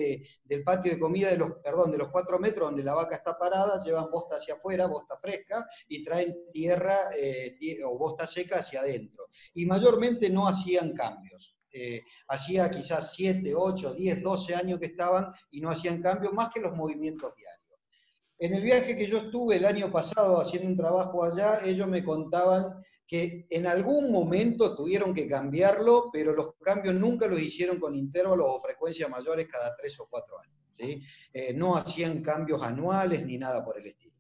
del patio de comida de los, perdón, de los cuatro metros donde la vaca está parada, llevan bosta hacia afuera, bosta fresca, y traen tierra eh, o bosta seca hacia adentro. Y mayormente no hacían cambios. hacía quizás 7, 8, 10, 12 años que estaban y no hacían cambios más que los movimientos diarios. En el viaje que yo estuve el año pasado haciendo un trabajo allá, ellos me contaban que en algún momento tuvieron que cambiarlo, pero los cambios nunca los hicieron con intervalos o frecuencias mayores cada tres o cuatro años. Eh, no hacían cambios anuales ni nada por el estilo.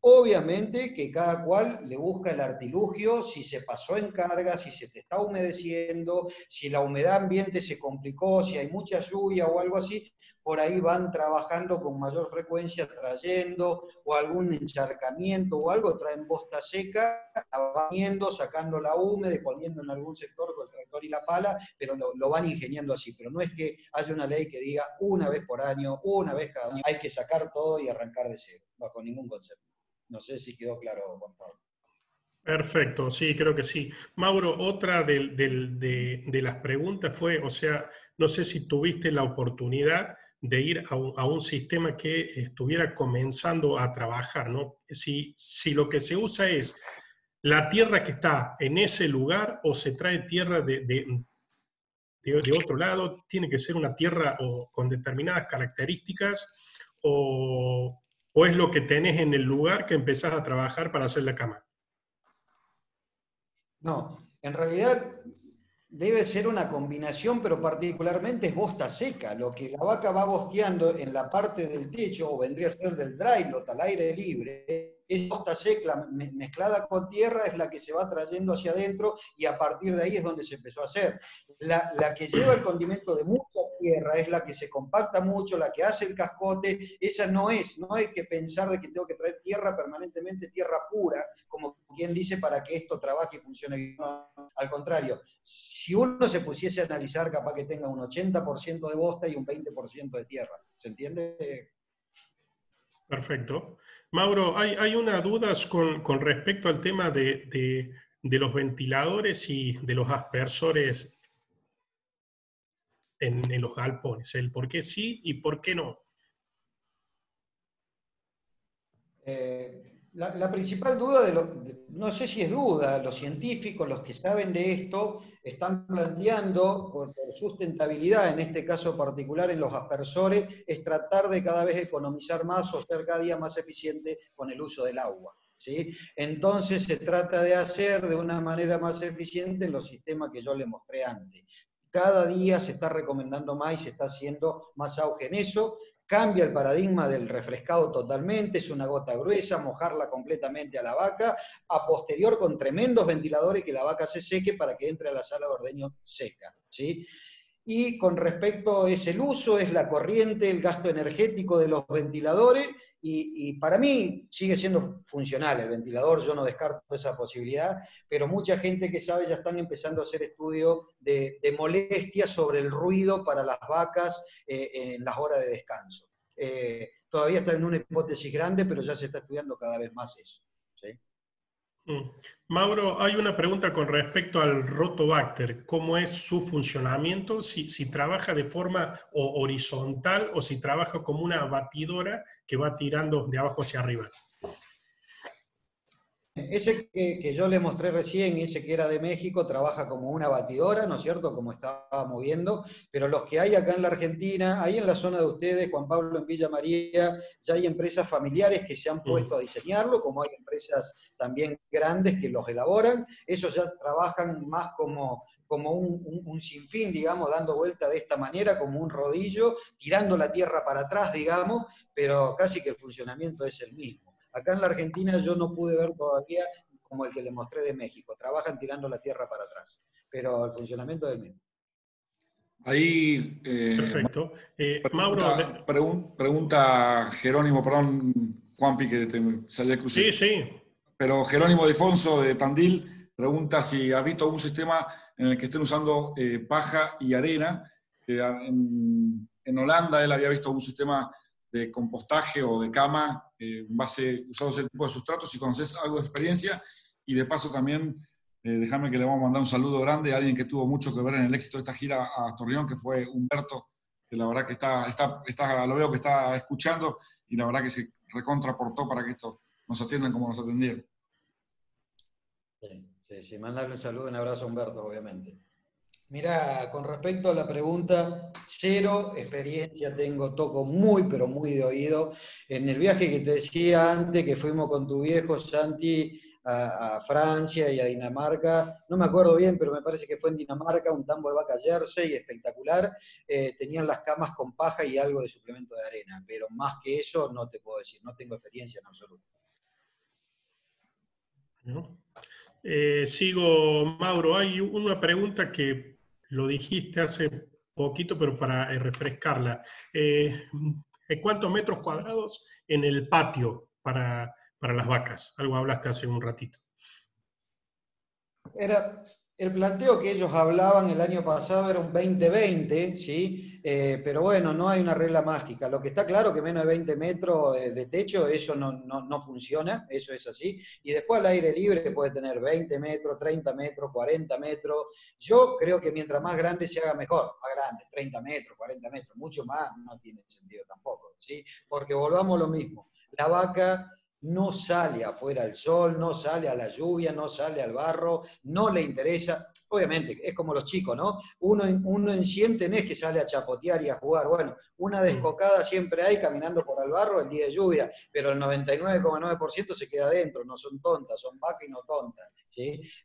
Obviamente que cada cual le busca el artilugio, si se pasó en carga, si se te está humedeciendo, si la humedad ambiente se complicó, si hay mucha lluvia o algo así, por ahí van trabajando con mayor frecuencia, trayendo o algún encharcamiento o algo, traen bosta seca, abaniendo, sacando la húmeda poniendo en algún sector con el tractor y la pala, pero lo, van ingeniando así. Pero no es que haya una ley que diga una vez por año, una vez cada año, hay que sacar todo y arrancar de cero, bajo ningún concepto. No sé si quedó claro, Juan Pablo. Perfecto, sí, creo que sí. Mauro, otra de, las preguntas fue, o sea, no sé si tuviste la oportunidad de ir a un, sistema que estuviera comenzando a trabajar, ¿no? Si, si lo que se usa es la tierra que está en ese lugar o se trae tierra de, de, otro lado, tiene que ser una tierra o, con determinadas características o, o es lo que tenés en el lugar que empezás a trabajar para hacer la cama. No, en realidad debe ser una combinación, pero particularmente es bosta seca. Lo que la vaca va bosteando en la parte del techo, o vendría a ser del drylot al aire libre, es bosta seca mezclada con tierra, es la que se va trayendo hacia adentro y a partir de ahí es donde se empezó a hacer. La, que lleva el condimento de mucha tierra es la que se compacta mucho, la que hace el cascote, esa no es, no hay que pensar de que tengo que traer tierra permanentemente, tierra pura, como quien dice, para que esto trabaje y funcione bien. Al contrario, si uno se pusiese a analizar, capaz que tenga un 80% de bosta y un 20% de tierra. ¿Se entiende? Perfecto. Mauro, hay, una duda con, respecto al tema de, los ventiladores y de los aspersores en, los galpones. El por qué sí y por qué no. Eh, la, principal duda, de, no sé si es duda, los científicos, los que saben de esto, están planteando, por, sustentabilidad, en este caso particular en los aspersores, es tratar de cada vez economizar más o ser cada día más eficiente con el uso del agua. ¿sí? Entonces se trata de hacer de una manera más eficiente los sistemas que yo le mostré antes. Cada día se está recomendando más y se está haciendo más auge en eso cambia el paradigma del refrescado totalmente, es una gota gruesa, mojarla completamente a la vaca, a posterior con tremendos ventiladores que la vaca se seque para que entre a la sala de ordeño seca. ¿sí? Y con respecto es el uso, es la corriente, el gasto energético de los ventiladores, y, para mí sigue siendo funcional el ventilador, yo no descarto esa posibilidad, pero mucha gente que sabe ya están empezando a hacer estudios de, molestias sobre el ruido para las vacas eh, en las horas de descanso. Eh, todavía está en una hipótesis grande, pero ya se está estudiando cada vez más eso. Mm. Mauro, hay una pregunta con respecto al rotobacter. ¿Cómo es su funcionamiento? Si, si, trabaja de forma horizontal o si trabaja como una batidora que va tirando de abajo hacia arriba. Ese que, yo le mostré recién, ese que era de México, trabaja como una batidora, ¿no es cierto? Como estábamos viendo, pero los que hay acá en la Argentina, ahí en la zona de ustedes, Juan Pablo, en Villa María, ya hay empresas familiares que se han puesto a diseñarlo, como hay empresas también grandes que los elaboran, esos ya trabajan más como, como un, sinfín, digamos, dando vuelta de esta manera, como un rodillo, tirando la tierra para atrás, digamos, pero casi que el funcionamiento es el mismo. Acá en la Argentina yo no pude ver todavía como el que le mostré de México. Trabajan tirando la tierra para atrás, pero el funcionamiento es el mismo. Ahí. Eh, Perfecto. Eh, pregunta, Mauro. pregunta Jerónimo, perdón, Juanpi, que te salí de Sí, sí. Pero Jerónimo Defonso de Tandil pregunta si ha visto algún sistema en el que estén usando eh, paja y arena. En, en, Holanda él había visto un sistema de compostaje o de cama eh, base, usando ese tipo de sustratos, si conoces algo de experiencia. Y de paso también, eh, déjame que le vamos a mandar un saludo grande a alguien que tuvo mucho que ver en el éxito de esta gira a Torreón, que fue Humberto, que la verdad que está, está, está lo veo que está escuchando y la verdad que se recontraportó para que esto nos atiendan como nos atendieron. Sí, sí, sí, mandarle un saludo un abrazo a Humberto, obviamente. Mira, con respecto a la pregunta, cero experiencia tengo, toco muy, pero muy de oído. En el viaje que te decía antes, que fuimos con tu viejo Santi a, Francia y a Dinamarca, no me acuerdo bien, pero me parece que fue en Dinamarca, un tambo de vaca jersey espectacular, eh, tenían las camas con paja y algo de suplemento de arena, pero más que eso no te puedo decir, no tengo experiencia en absoluto. Eh, sigo, Mauro, hay una pregunta que lo dijiste hace poquito, pero para eh, refrescarla. Eh, ¿Cuántos metros cuadrados en el patio para, las vacas? Algo hablaste hace un ratito. Era, el planteo que ellos hablaban el año pasado era un 2020, ¿sí? Eh, pero bueno, no hay una regla mágica. Lo que está claro que menos de 20 metros eh, de techo, eso no, no, funciona, eso es así. Y después al aire libre puede tener 20 metros, 30 metros, 40 metros. Yo creo que mientras más grande se haga mejor, más grande, 30 metros, 40 metros, mucho más no tiene sentido tampoco, ¿sí? Porque volvamos lo mismo. La vaca no sale afuera al sol, no sale a la lluvia, no sale al barro, no le interesa. Obviamente, es como los chicos, ¿no? Uno, uno en 100 tenés que sale a chapotear y a jugar. Bueno, una descocada siempre hay caminando por el barro el día de lluvia, pero el 99,9% se queda adentro, no son tontas, son vacas y no tontas.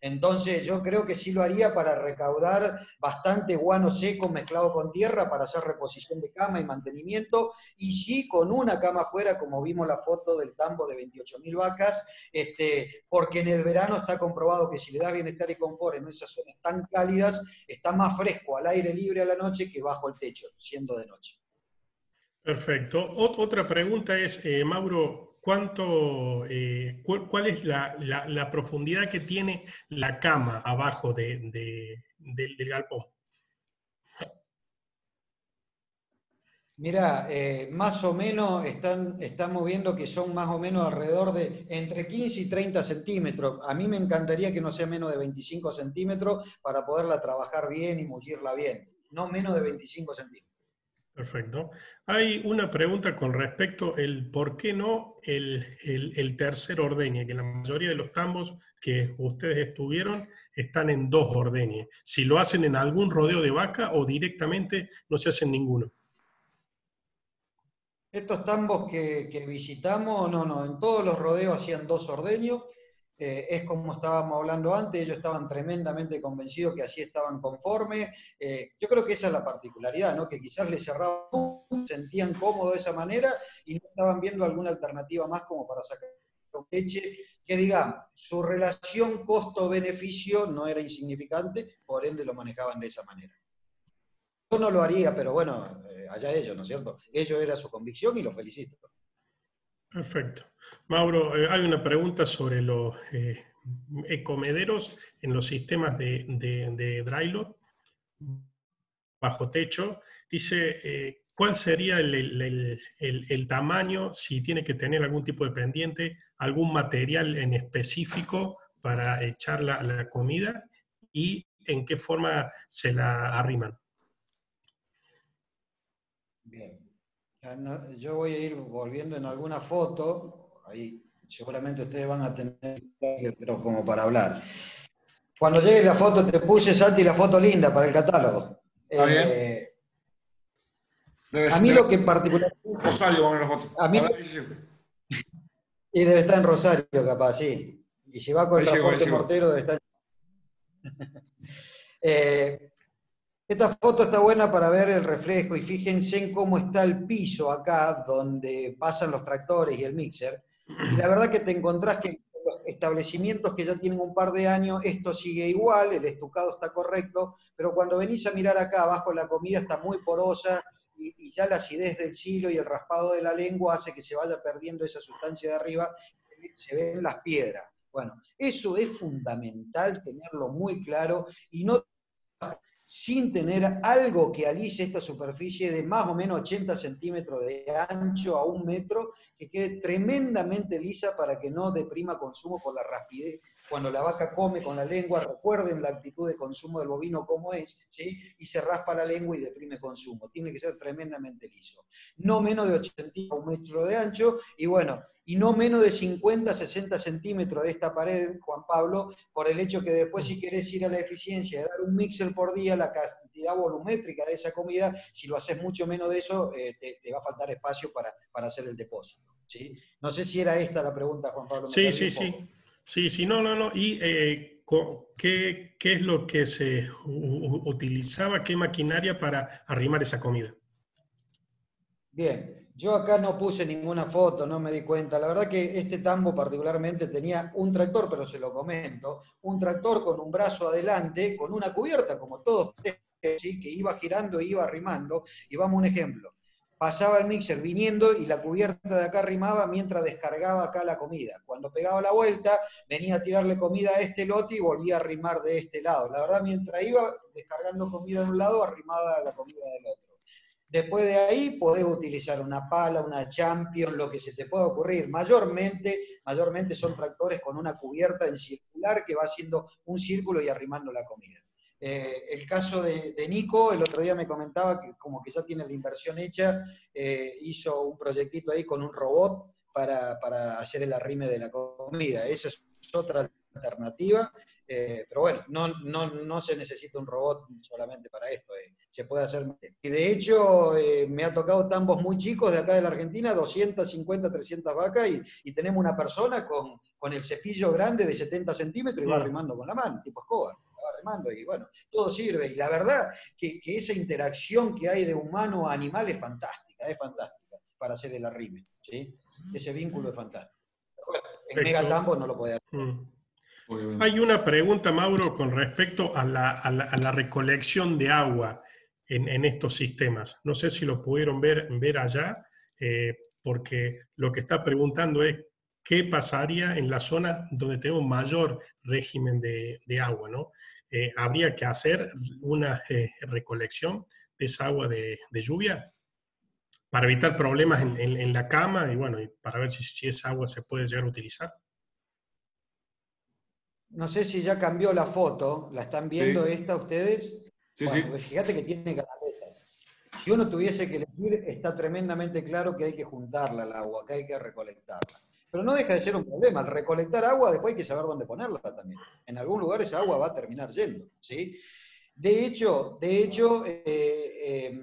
Entonces yo creo que sí lo haría para recaudar bastante guano seco mezclado con tierra para hacer reposición de cama y mantenimiento, y sí con una cama afuera, como vimos la foto del tambo de 28.000 vacas, este, porque en el verano está comprobado que si le das bienestar y confort en esas zonas tan cálidas, está más fresco al aire libre a la noche que bajo el techo, siendo de noche. Perfecto. otra pregunta es, eh, Mauro, cuánto, eh, cuál, es la, profundidad que tiene la cama abajo del, galpón. Mira, eh, más o menos están, estamos viendo que son más o menos alrededor de entre 15 y 30 centímetros. A mí me encantaría que no sea menos de 25 centímetros para poderla trabajar bien y mullirla bien. No menos de 25 centímetros. Perfecto. Hay una pregunta con respecto el por qué no el, tercer ordeñe, que la mayoría de los tambos que ustedes estuvieron están en dos ordeñes. Si lo hacen en algún rodeo de vaca o directamente no se hacen ninguno. Estos tambos que, que visitamos, no, no, en todos los rodeos hacían dos ordeños eh, es como estábamos hablando antes, ellos estaban tremendamente convencidos que así estaban conformes. Eh, yo creo que esa es la particularidad, ¿no? que quizás les cerraban, sentían cómodo de esa manera y no estaban viendo alguna alternativa más como para sacar leche, que digamos, su relación costo-beneficio no era insignificante, por ende lo manejaban de esa manera. Yo no lo haría, pero bueno, eh, allá ellos, ¿no es cierto? Ellos era su convicción y lo felicito. Perfecto. Mauro, eh, hay una pregunta sobre los eh, ecomederos en los sistemas de, de, bajo techo. Dice, eh, ¿cuál sería el, tamaño, si tiene que tener algún tipo de pendiente, algún material en específico para echar la, la comida y en qué forma se la arriman? Bien yo voy a ir volviendo en alguna foto, ahí seguramente ustedes van a tener, pero como para hablar. Cuando llegue la foto, te puse, Santi, la foto linda para el catálogo. Eh, a mí lo que en particular... Rosario, la foto. A mí, y debe estar en Rosario, capaz, sí. Y si va con el transporte mortero, debe estar... [laughs] eh, esta foto está buena para ver el reflejo y fíjense en cómo está el piso acá donde pasan los tractores y el mixer. Y la verdad que te encontrás que los establecimientos que ya tienen un par de años, esto sigue igual, el estucado está correcto, pero cuando venís a mirar acá abajo la comida está muy porosa y, ya la acidez del silo y el raspado de la lengua hace que se vaya perdiendo esa sustancia de arriba, se ven las piedras. Bueno, eso es fundamental tenerlo muy claro y no sin tener algo que alice esta superficie de más o menos 80 centímetros de ancho a un metro, que quede tremendamente lisa para que no deprima consumo por la rapidez. Cuando la vaca come con la lengua, recuerden la actitud de consumo del bovino como es, ¿sí? y se raspa la lengua y deprime consumo. Tiene que ser tremendamente liso. No menos de 80 centímetros a un metro de ancho, y bueno, y no menos de 50, 60 centímetros de esta pared, Juan Pablo, por el hecho que después si querés ir a la eficiencia de dar un mixer por día, la cantidad volumétrica de esa comida, si lo haces mucho menos de eso, eh, te, va a faltar espacio para, hacer el depósito. ¿sí? No sé si era esta la pregunta, Juan Pablo. Sí, sí, sí. Sí, sí, no, no, no. ¿Y eh, ¿qué, qué es lo que se utilizaba, qué maquinaria para arrimar esa comida? Bien, yo acá no puse ninguna foto, no me di cuenta. La verdad que este tambo particularmente tenía un tractor, pero se lo comento, un tractor con un brazo adelante, con una cubierta, como todos, ¿sí? que iba girando iba arrimando. Y vamos a un ejemplo. Pasaba el mixer viniendo y la cubierta de acá arrimaba mientras descargaba acá la comida. Cuando pegaba la vuelta, venía a tirarle comida a este lote y volvía a arrimar de este lado. La verdad, mientras iba descargando comida de un lado, arrimaba la comida del otro. Después de ahí podés utilizar una pala, una champion, lo que se te pueda ocurrir. Mayormente, mayormente son tractores con una cubierta en circular que va haciendo un círculo y arrimando la comida. Eh, el caso de, Nico, el otro día me comentaba que como que ya tiene la inversión hecha, eh, hizo un proyectito ahí con un robot para, para hacer el arrime de la comida. Esa es otra alternativa. Eh, pero bueno, no, no, no, se necesita un robot solamente para esto, se puede hacer. Y de hecho, me ha tocado tambos muy chicos de acá de la Argentina, 250, 300 vacas, y, y tenemos una persona con, con, el cepillo grande de 70 centímetros y va arrimando con la mano, tipo escoba, va arrimando, y bueno, todo sirve. Y la verdad que, que esa interacción que hay de humano a animal es fantástica, es fantástica para hacer el arrime, ¿sí? Ese vínculo es fantástico. bueno, en Megatambo no lo puede hacer. Mm. Hay una pregunta, Mauro, con respecto a la, recolección de agua en, estos sistemas. No sé si lo pudieron ver, ver allá, eh, porque lo que está preguntando es qué pasaría en la zona donde tenemos mayor régimen de, agua, ¿no? Eh, ¿Habría que hacer una eh, recolección de esa agua de, lluvia para evitar problemas en, la cama y bueno, y para ver si, si esa agua se puede llegar a utilizar? no sé si ya cambió la foto, ¿la están viendo esta ustedes? Sí, sí. Pues fíjate que tiene canaletas. Si uno tuviese que elegir, está tremendamente claro que hay que juntarla al agua, que hay que recolectarla. Pero no deja de ser un problema. Al recolectar agua, después hay que saber dónde ponerla también. En algún lugar esa agua va a terminar yendo. ¿sí? De hecho, de hecho eh,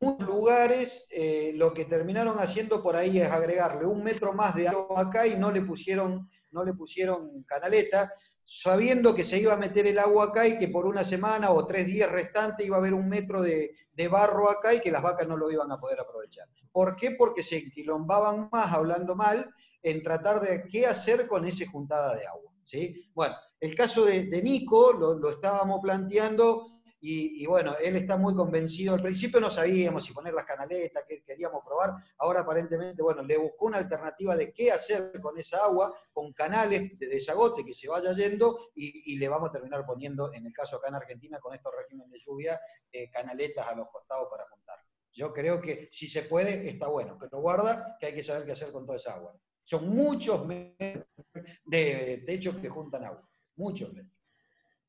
muchos lugares eh, lo que terminaron haciendo por ahí es agregarle un metro más de agua acá y no le pusieron no le pusieron canaleta, sabiendo que se iba a meter el agua acá y que por una semana o tres días restantes iba a haber un metro de, barro acá y que las vacas no lo iban a poder aprovechar. ¿Por qué? Porque se enquilombaban más hablando mal en tratar de qué hacer con esa juntada de agua. ¿sí? Bueno, el caso de, Nico lo, lo estábamos planteando y, bueno, él está muy convencido. Al principio no sabíamos si poner las canaletas, que queríamos probar. Ahora aparentemente, bueno, le buscó una alternativa de qué hacer con esa agua, con canales de desagote que se vaya yendo y, le vamos a terminar poniendo, en el caso acá en Argentina, con estos regímenes de lluvia, eh, canaletas a los costados para montar. Yo creo que si se puede, está bueno, pero guarda que hay que saber qué hacer con toda esa agua. Son muchos de techos que juntan agua, muchos metros.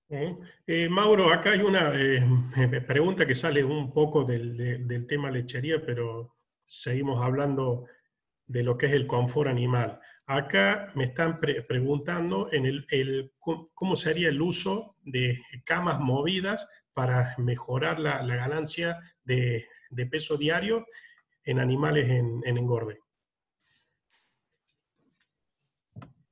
Eh, Mauro, acá hay una eh, [laughs] pregunta que sale un poco del, tema lechería, pero seguimos hablando de lo que es el confort animal. Acá me están preguntando en el, cómo sería el uso de camas movidas para mejorar la, ganancia de, peso diario en animales en engorde.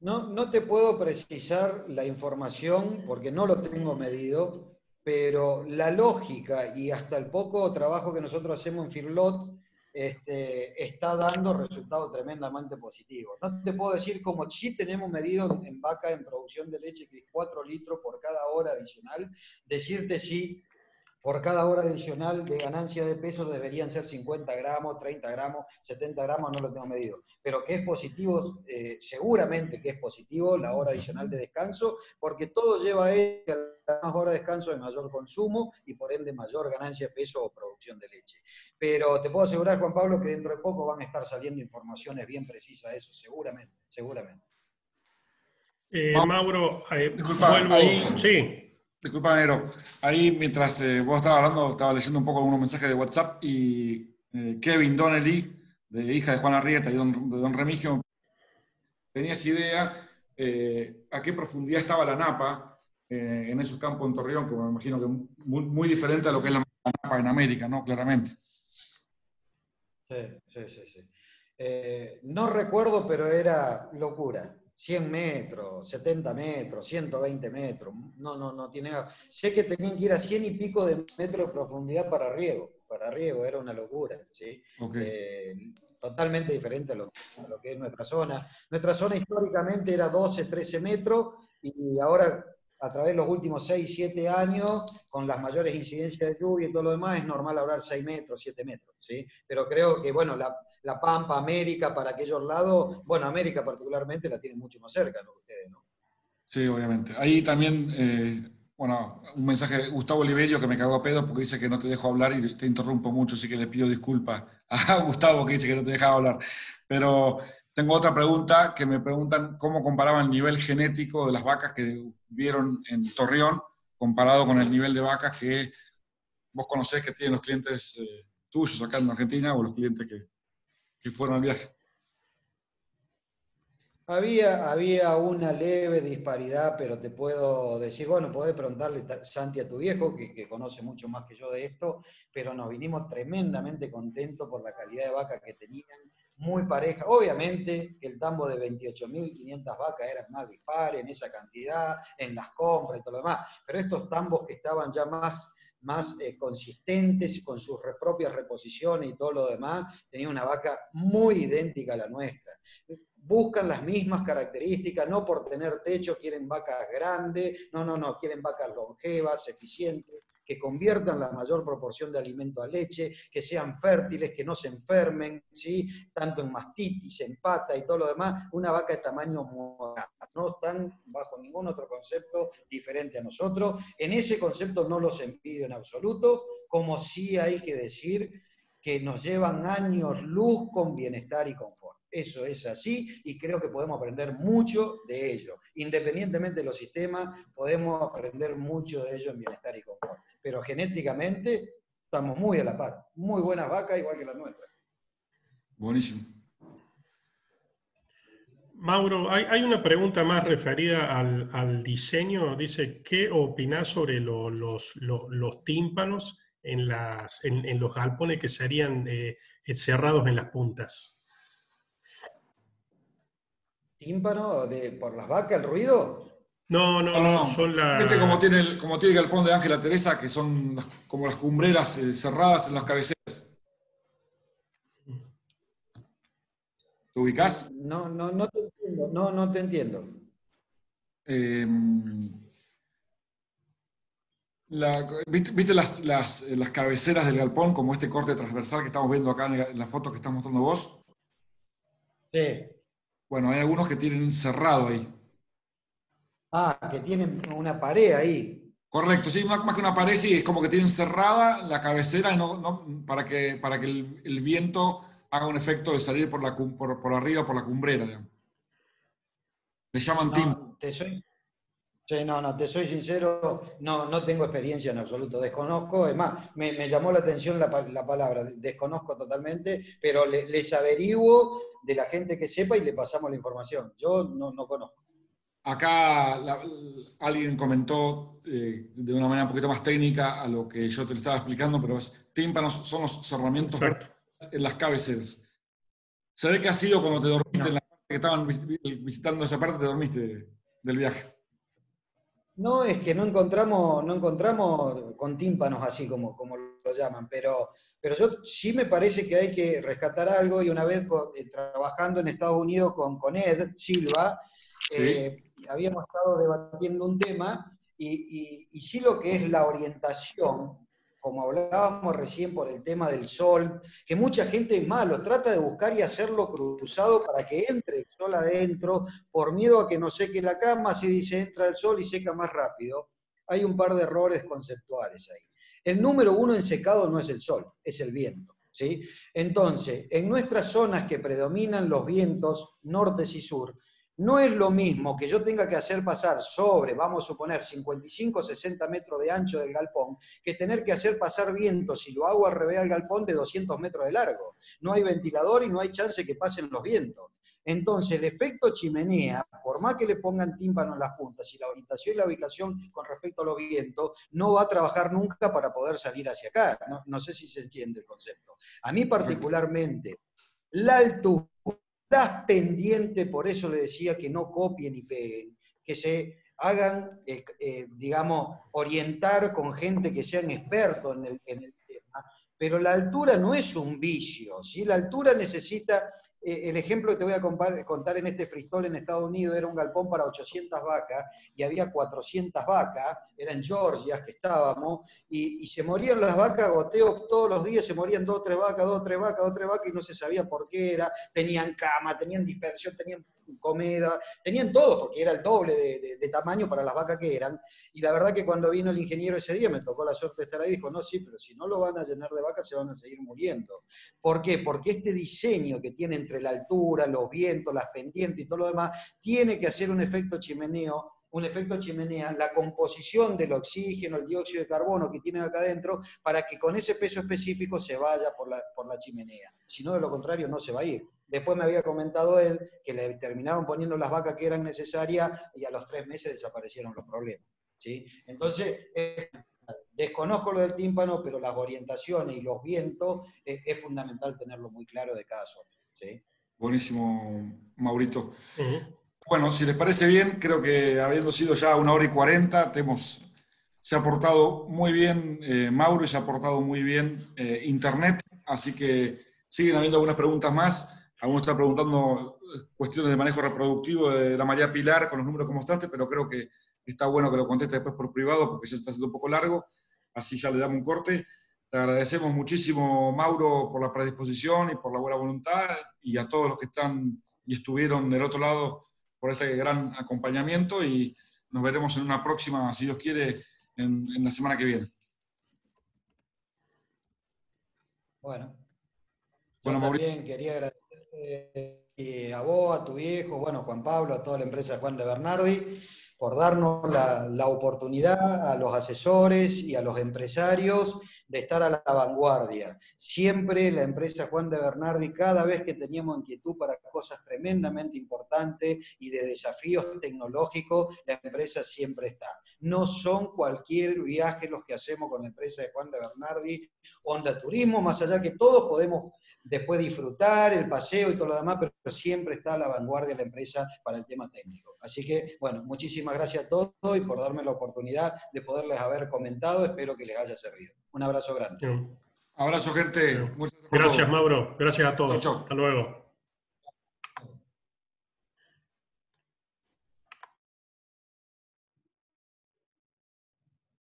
No, no te puedo precisar la información porque no lo tengo medido, pero la lógica y hasta el poco trabajo que nosotros hacemos en Firlot este, está dando resultados tremendamente positivos. No te puedo decir como si tenemos medido en vaca en producción de leche que es 4 litros por cada hora adicional, decirte si por cada hora adicional de ganancia de peso deberían ser 50 gramos, 30 gramos, 70 gramos, no lo tengo medido. Pero que es positivo, eh, seguramente que es positivo la hora adicional de descanso, porque todo lleva a más hora de descanso de mayor consumo y por ende mayor ganancia de peso o producción de leche. Pero te puedo asegurar, Juan Pablo, que dentro de poco van a estar saliendo informaciones bien precisas de eso, seguramente, seguramente. Eh, Mauro, eh, vuelvo. Sí. Disculpa, Nero. Ahí, mientras eh, vos estabas hablando, estaba leyendo un poco algunos mensajes de WhatsApp y eh, Kevin Donnelly, de hija de Juan Arrieta y de don Remigio, tenías idea eh, a qué profundidad estaba la napa en esos campos en Torreón, que me imagino que muy, muy diferente a lo que es la napa en América, ¿no? Claramente. Sí, sí, sí. sí. no recuerdo, pero era locura. 100 metros, 70 metros, 120 metros, no, no, no tiene Sé que tenían que ir a 100 y pico de metros de profundidad para riego, para riego, era una locura, ¿sí? Eh, totalmente diferente a lo, que es nuestra zona. Nuestra zona históricamente era 12, 13 metros y ahora a través de los últimos 6, 7 años, con las mayores incidencias de lluvia y todo lo demás, es normal hablar 6 metros, 7 metros, ¿sí? Pero creo que, bueno, la, Pampa, América, para aquellos lados, bueno, América particularmente la tiene mucho más cerca, ¿no? Ustedes, ¿no? Sí, obviamente. Ahí también, eh, bueno, un mensaje de Gustavo Oliverio que me cagó a pedo porque dice que no te dejo hablar y te interrumpo mucho, así que le pido disculpas a [laughs] Gustavo que dice que no te dejaba hablar. Pero tengo otra pregunta que me preguntan cómo comparaban el nivel genético de las vacas que vieron en Torreón comparado con el nivel de vacas que vos conocés que tienen los clientes eh, tuyos acá en Argentina o los clientes que, que fueron al viaje. Había, había una leve disparidad, pero te puedo decir, bueno, podés preguntarle, Santi, a tu viejo, que, que, conoce mucho más que yo de esto, pero nos vinimos tremendamente contentos por la calidad de vaca que tenían, muy pareja. Obviamente el tambo de 28.500 vacas era más dispar en esa cantidad, en las compras y todo lo demás, pero estos tambos que estaban ya más, más eh, consistentes con sus propias reposiciones y todo lo demás, tenían una vaca muy idéntica a la nuestra. Buscan las mismas características, no por tener techo quieren vacas grandes, no, no, no, quieren vacas longevas, eficientes, que conviertan la mayor proporción de alimento a leche, que sean fértiles, que no se enfermen, ¿sí? tanto en mastitis, en pata y todo lo demás, una vaca de tamaño moderno. No están bajo ningún otro concepto diferente a nosotros. En ese concepto no los envidio en absoluto, como sí hay que decir que nos llevan años luz con bienestar y confort. Eso es así y creo que podemos aprender mucho de ello. Independientemente de los sistemas, podemos aprender mucho de ello en bienestar y confort. Pero genéticamente estamos muy a la par. Muy buenas vacas, igual que las nuestras. Buenísimo. Mauro, hay, una pregunta más referida al, diseño. Dice, ¿qué opinás sobre los, tímpanos en, los galpones que serían eh, cerrados en las puntas? tímpano de, por las vacas, el ruido? No, no, no, son las... Viste como tiene, el, como tiene el galpón de Ángela Teresa, que son como las cumbreras eh, cerradas en las cabeceras. ¿Te ubicás? No, no, no te entiendo, no, no te entiendo. Em, ¿Viste, las, cabeceras del galpón, como este corte transversal que estamos viendo acá en la foto que estás mostrando vos? Sí. Bueno, hay algunos que tienen cerrado ahí. Ah, que tienen una pared ahí. Correcto, sí, más, que una pared, sí, es como que tienen cerrada la cabecera no, para que, para que el, viento haga un efecto de salir por, la, por, por arriba, por la cumbrera. Digamos. Le llaman no, Te soy, no, no, te soy sincero, no, no tengo experiencia en absoluto, desconozco, es más, me, llamó la atención la, palabra, desconozco totalmente, pero les averiguo de la gente que sepa y le pasamos la información. Yo no, conozco. Acá alguien comentó eh, de una manera un poquito más técnica a lo que yo te estaba explicando, pero es, tímpanos son los cerramientos en las cabeceras. Se ve que ha sido cuando te dormiste en la parte que estaban visitando esa parte, te dormiste del viaje. No, es que no encontramos, no encontramos con tímpanos así como, como lo llaman, pero pero yo sí me parece que hay que rescatar algo y una vez eh, trabajando en Estados Unidos con, con Ed Silva, eh, habíamos estado debatiendo un tema y, sí lo que es la orientación, como hablábamos recién por el tema del sol, que mucha gente es malo, trata de buscar y hacerlo cruzado para que entre el sol adentro, por miedo a que no seque la cama, si dice entra el sol y seca más rápido. Hay un par de errores conceptuales ahí. El número uno en secado no es el sol, es el viento. ¿sí? Entonces, en nuestras zonas que predominan los vientos norte y sur, no es lo mismo que yo tenga que hacer pasar sobre, vamos a suponer, 55 60 metros de ancho del galpón, que tener que hacer pasar vientos, si lo hago al revés al galpón, de 200 metros de largo. No hay ventilador y no hay chance que pasen los vientos. Entonces, el efecto chimenea, por más que le pongan tímpano en las puntas y la orientación y la ubicación con respecto a los vientos, no va a trabajar nunca para poder salir hacia acá. No, sé si se entiende el concepto. A mí particularmente, la altura, las pendientes, por eso le decía que no copien y peguen, que se hagan, eh, eh, digamos, orientar con gente que sean expertos en el, tema, pero la altura no es un vicio, ¿sí? La altura necesita el ejemplo que te voy a contar en este fristol en Estados Unidos era un galpón para 800 vacas y había 400 vacas, era en Georgia que estábamos, y, se morían las vacas, goteo todos los días, se morían dos, tres vacas, dos, tres vacas, dos, tres vacas, y no se sabía por qué era, tenían cama, tenían dispersión, tenían comida, tenían todo, porque era el doble de, tamaño para las vacas que eran. Y la verdad que cuando vino el ingeniero ese día, me tocó la suerte de estar ahí, dijo, no, sí, pero si no lo van a llenar de vacas, se van a seguir muriendo. ¿Por qué? Porque este diseño que tiene entre la altura, los vientos, las pendientes y todo lo demás, tiene que hacer un efecto chimeneo un efecto chimenea, la composición del oxígeno, el dióxido de carbono que tiene acá adentro, para que con ese peso específico se vaya por la, por la chimenea. Si no, de lo contrario, no se va a ir. Después me había comentado él que le terminaron poniendo las vacas que eran necesarias y a los tres meses desaparecieron los problemas. ¿sí? Entonces, eh, desconozco lo del tímpano, pero las orientaciones y los vientos eh, es fundamental tenerlo muy claro de cada zona. ¿sí? Buenísimo, Maurito. Bueno, si les parece bien, creo que habiendo sido ya una hora y cuarenta, se ha portado muy bien eh, Mauro y se ha portado muy bien Internet, así que siguen habiendo algunas preguntas más. Algunos están preguntando cuestiones de manejo reproductivo de la María Pilar con los números que mostraste, pero creo que está bueno que lo conteste después por privado porque se está haciendo un poco largo. Así ya le damos un corte. Te agradecemos muchísimo, Mauro, por la predisposición y por la buena voluntad y a todos los que están y estuvieron del otro lado por este gran acompañamiento y nos veremos en una próxima, si Dios quiere, en, en la semana que viene. Bueno, bueno, también quería agradecerte eh, a vos, a tu viejo, bueno, Juan Pablo, a toda la empresa Juan de Bernardi, por darnos la, oportunidad a los asesores y a los empresarios de estar a la vanguardia. Siempre la empresa Juan de Bernardi, cada vez que teníamos inquietud para cosas tremendamente importantes y de desafíos tecnológicos, la empresa siempre está. No son cualquier viaje los que hacemos con la empresa de Juan de Bernardi, Onda Turismo, más allá que todos podemos después disfrutar el paseo y todo lo demás, pero siempre está a la vanguardia de la empresa para el tema técnico. Así que, bueno, muchísimas gracias a todos y por darme la oportunidad de poderles haber comentado. Espero que les haya servido. Un abrazo grande. Abrazo, gente. Gracias, Mauro. Gracias a todos. Hasta luego.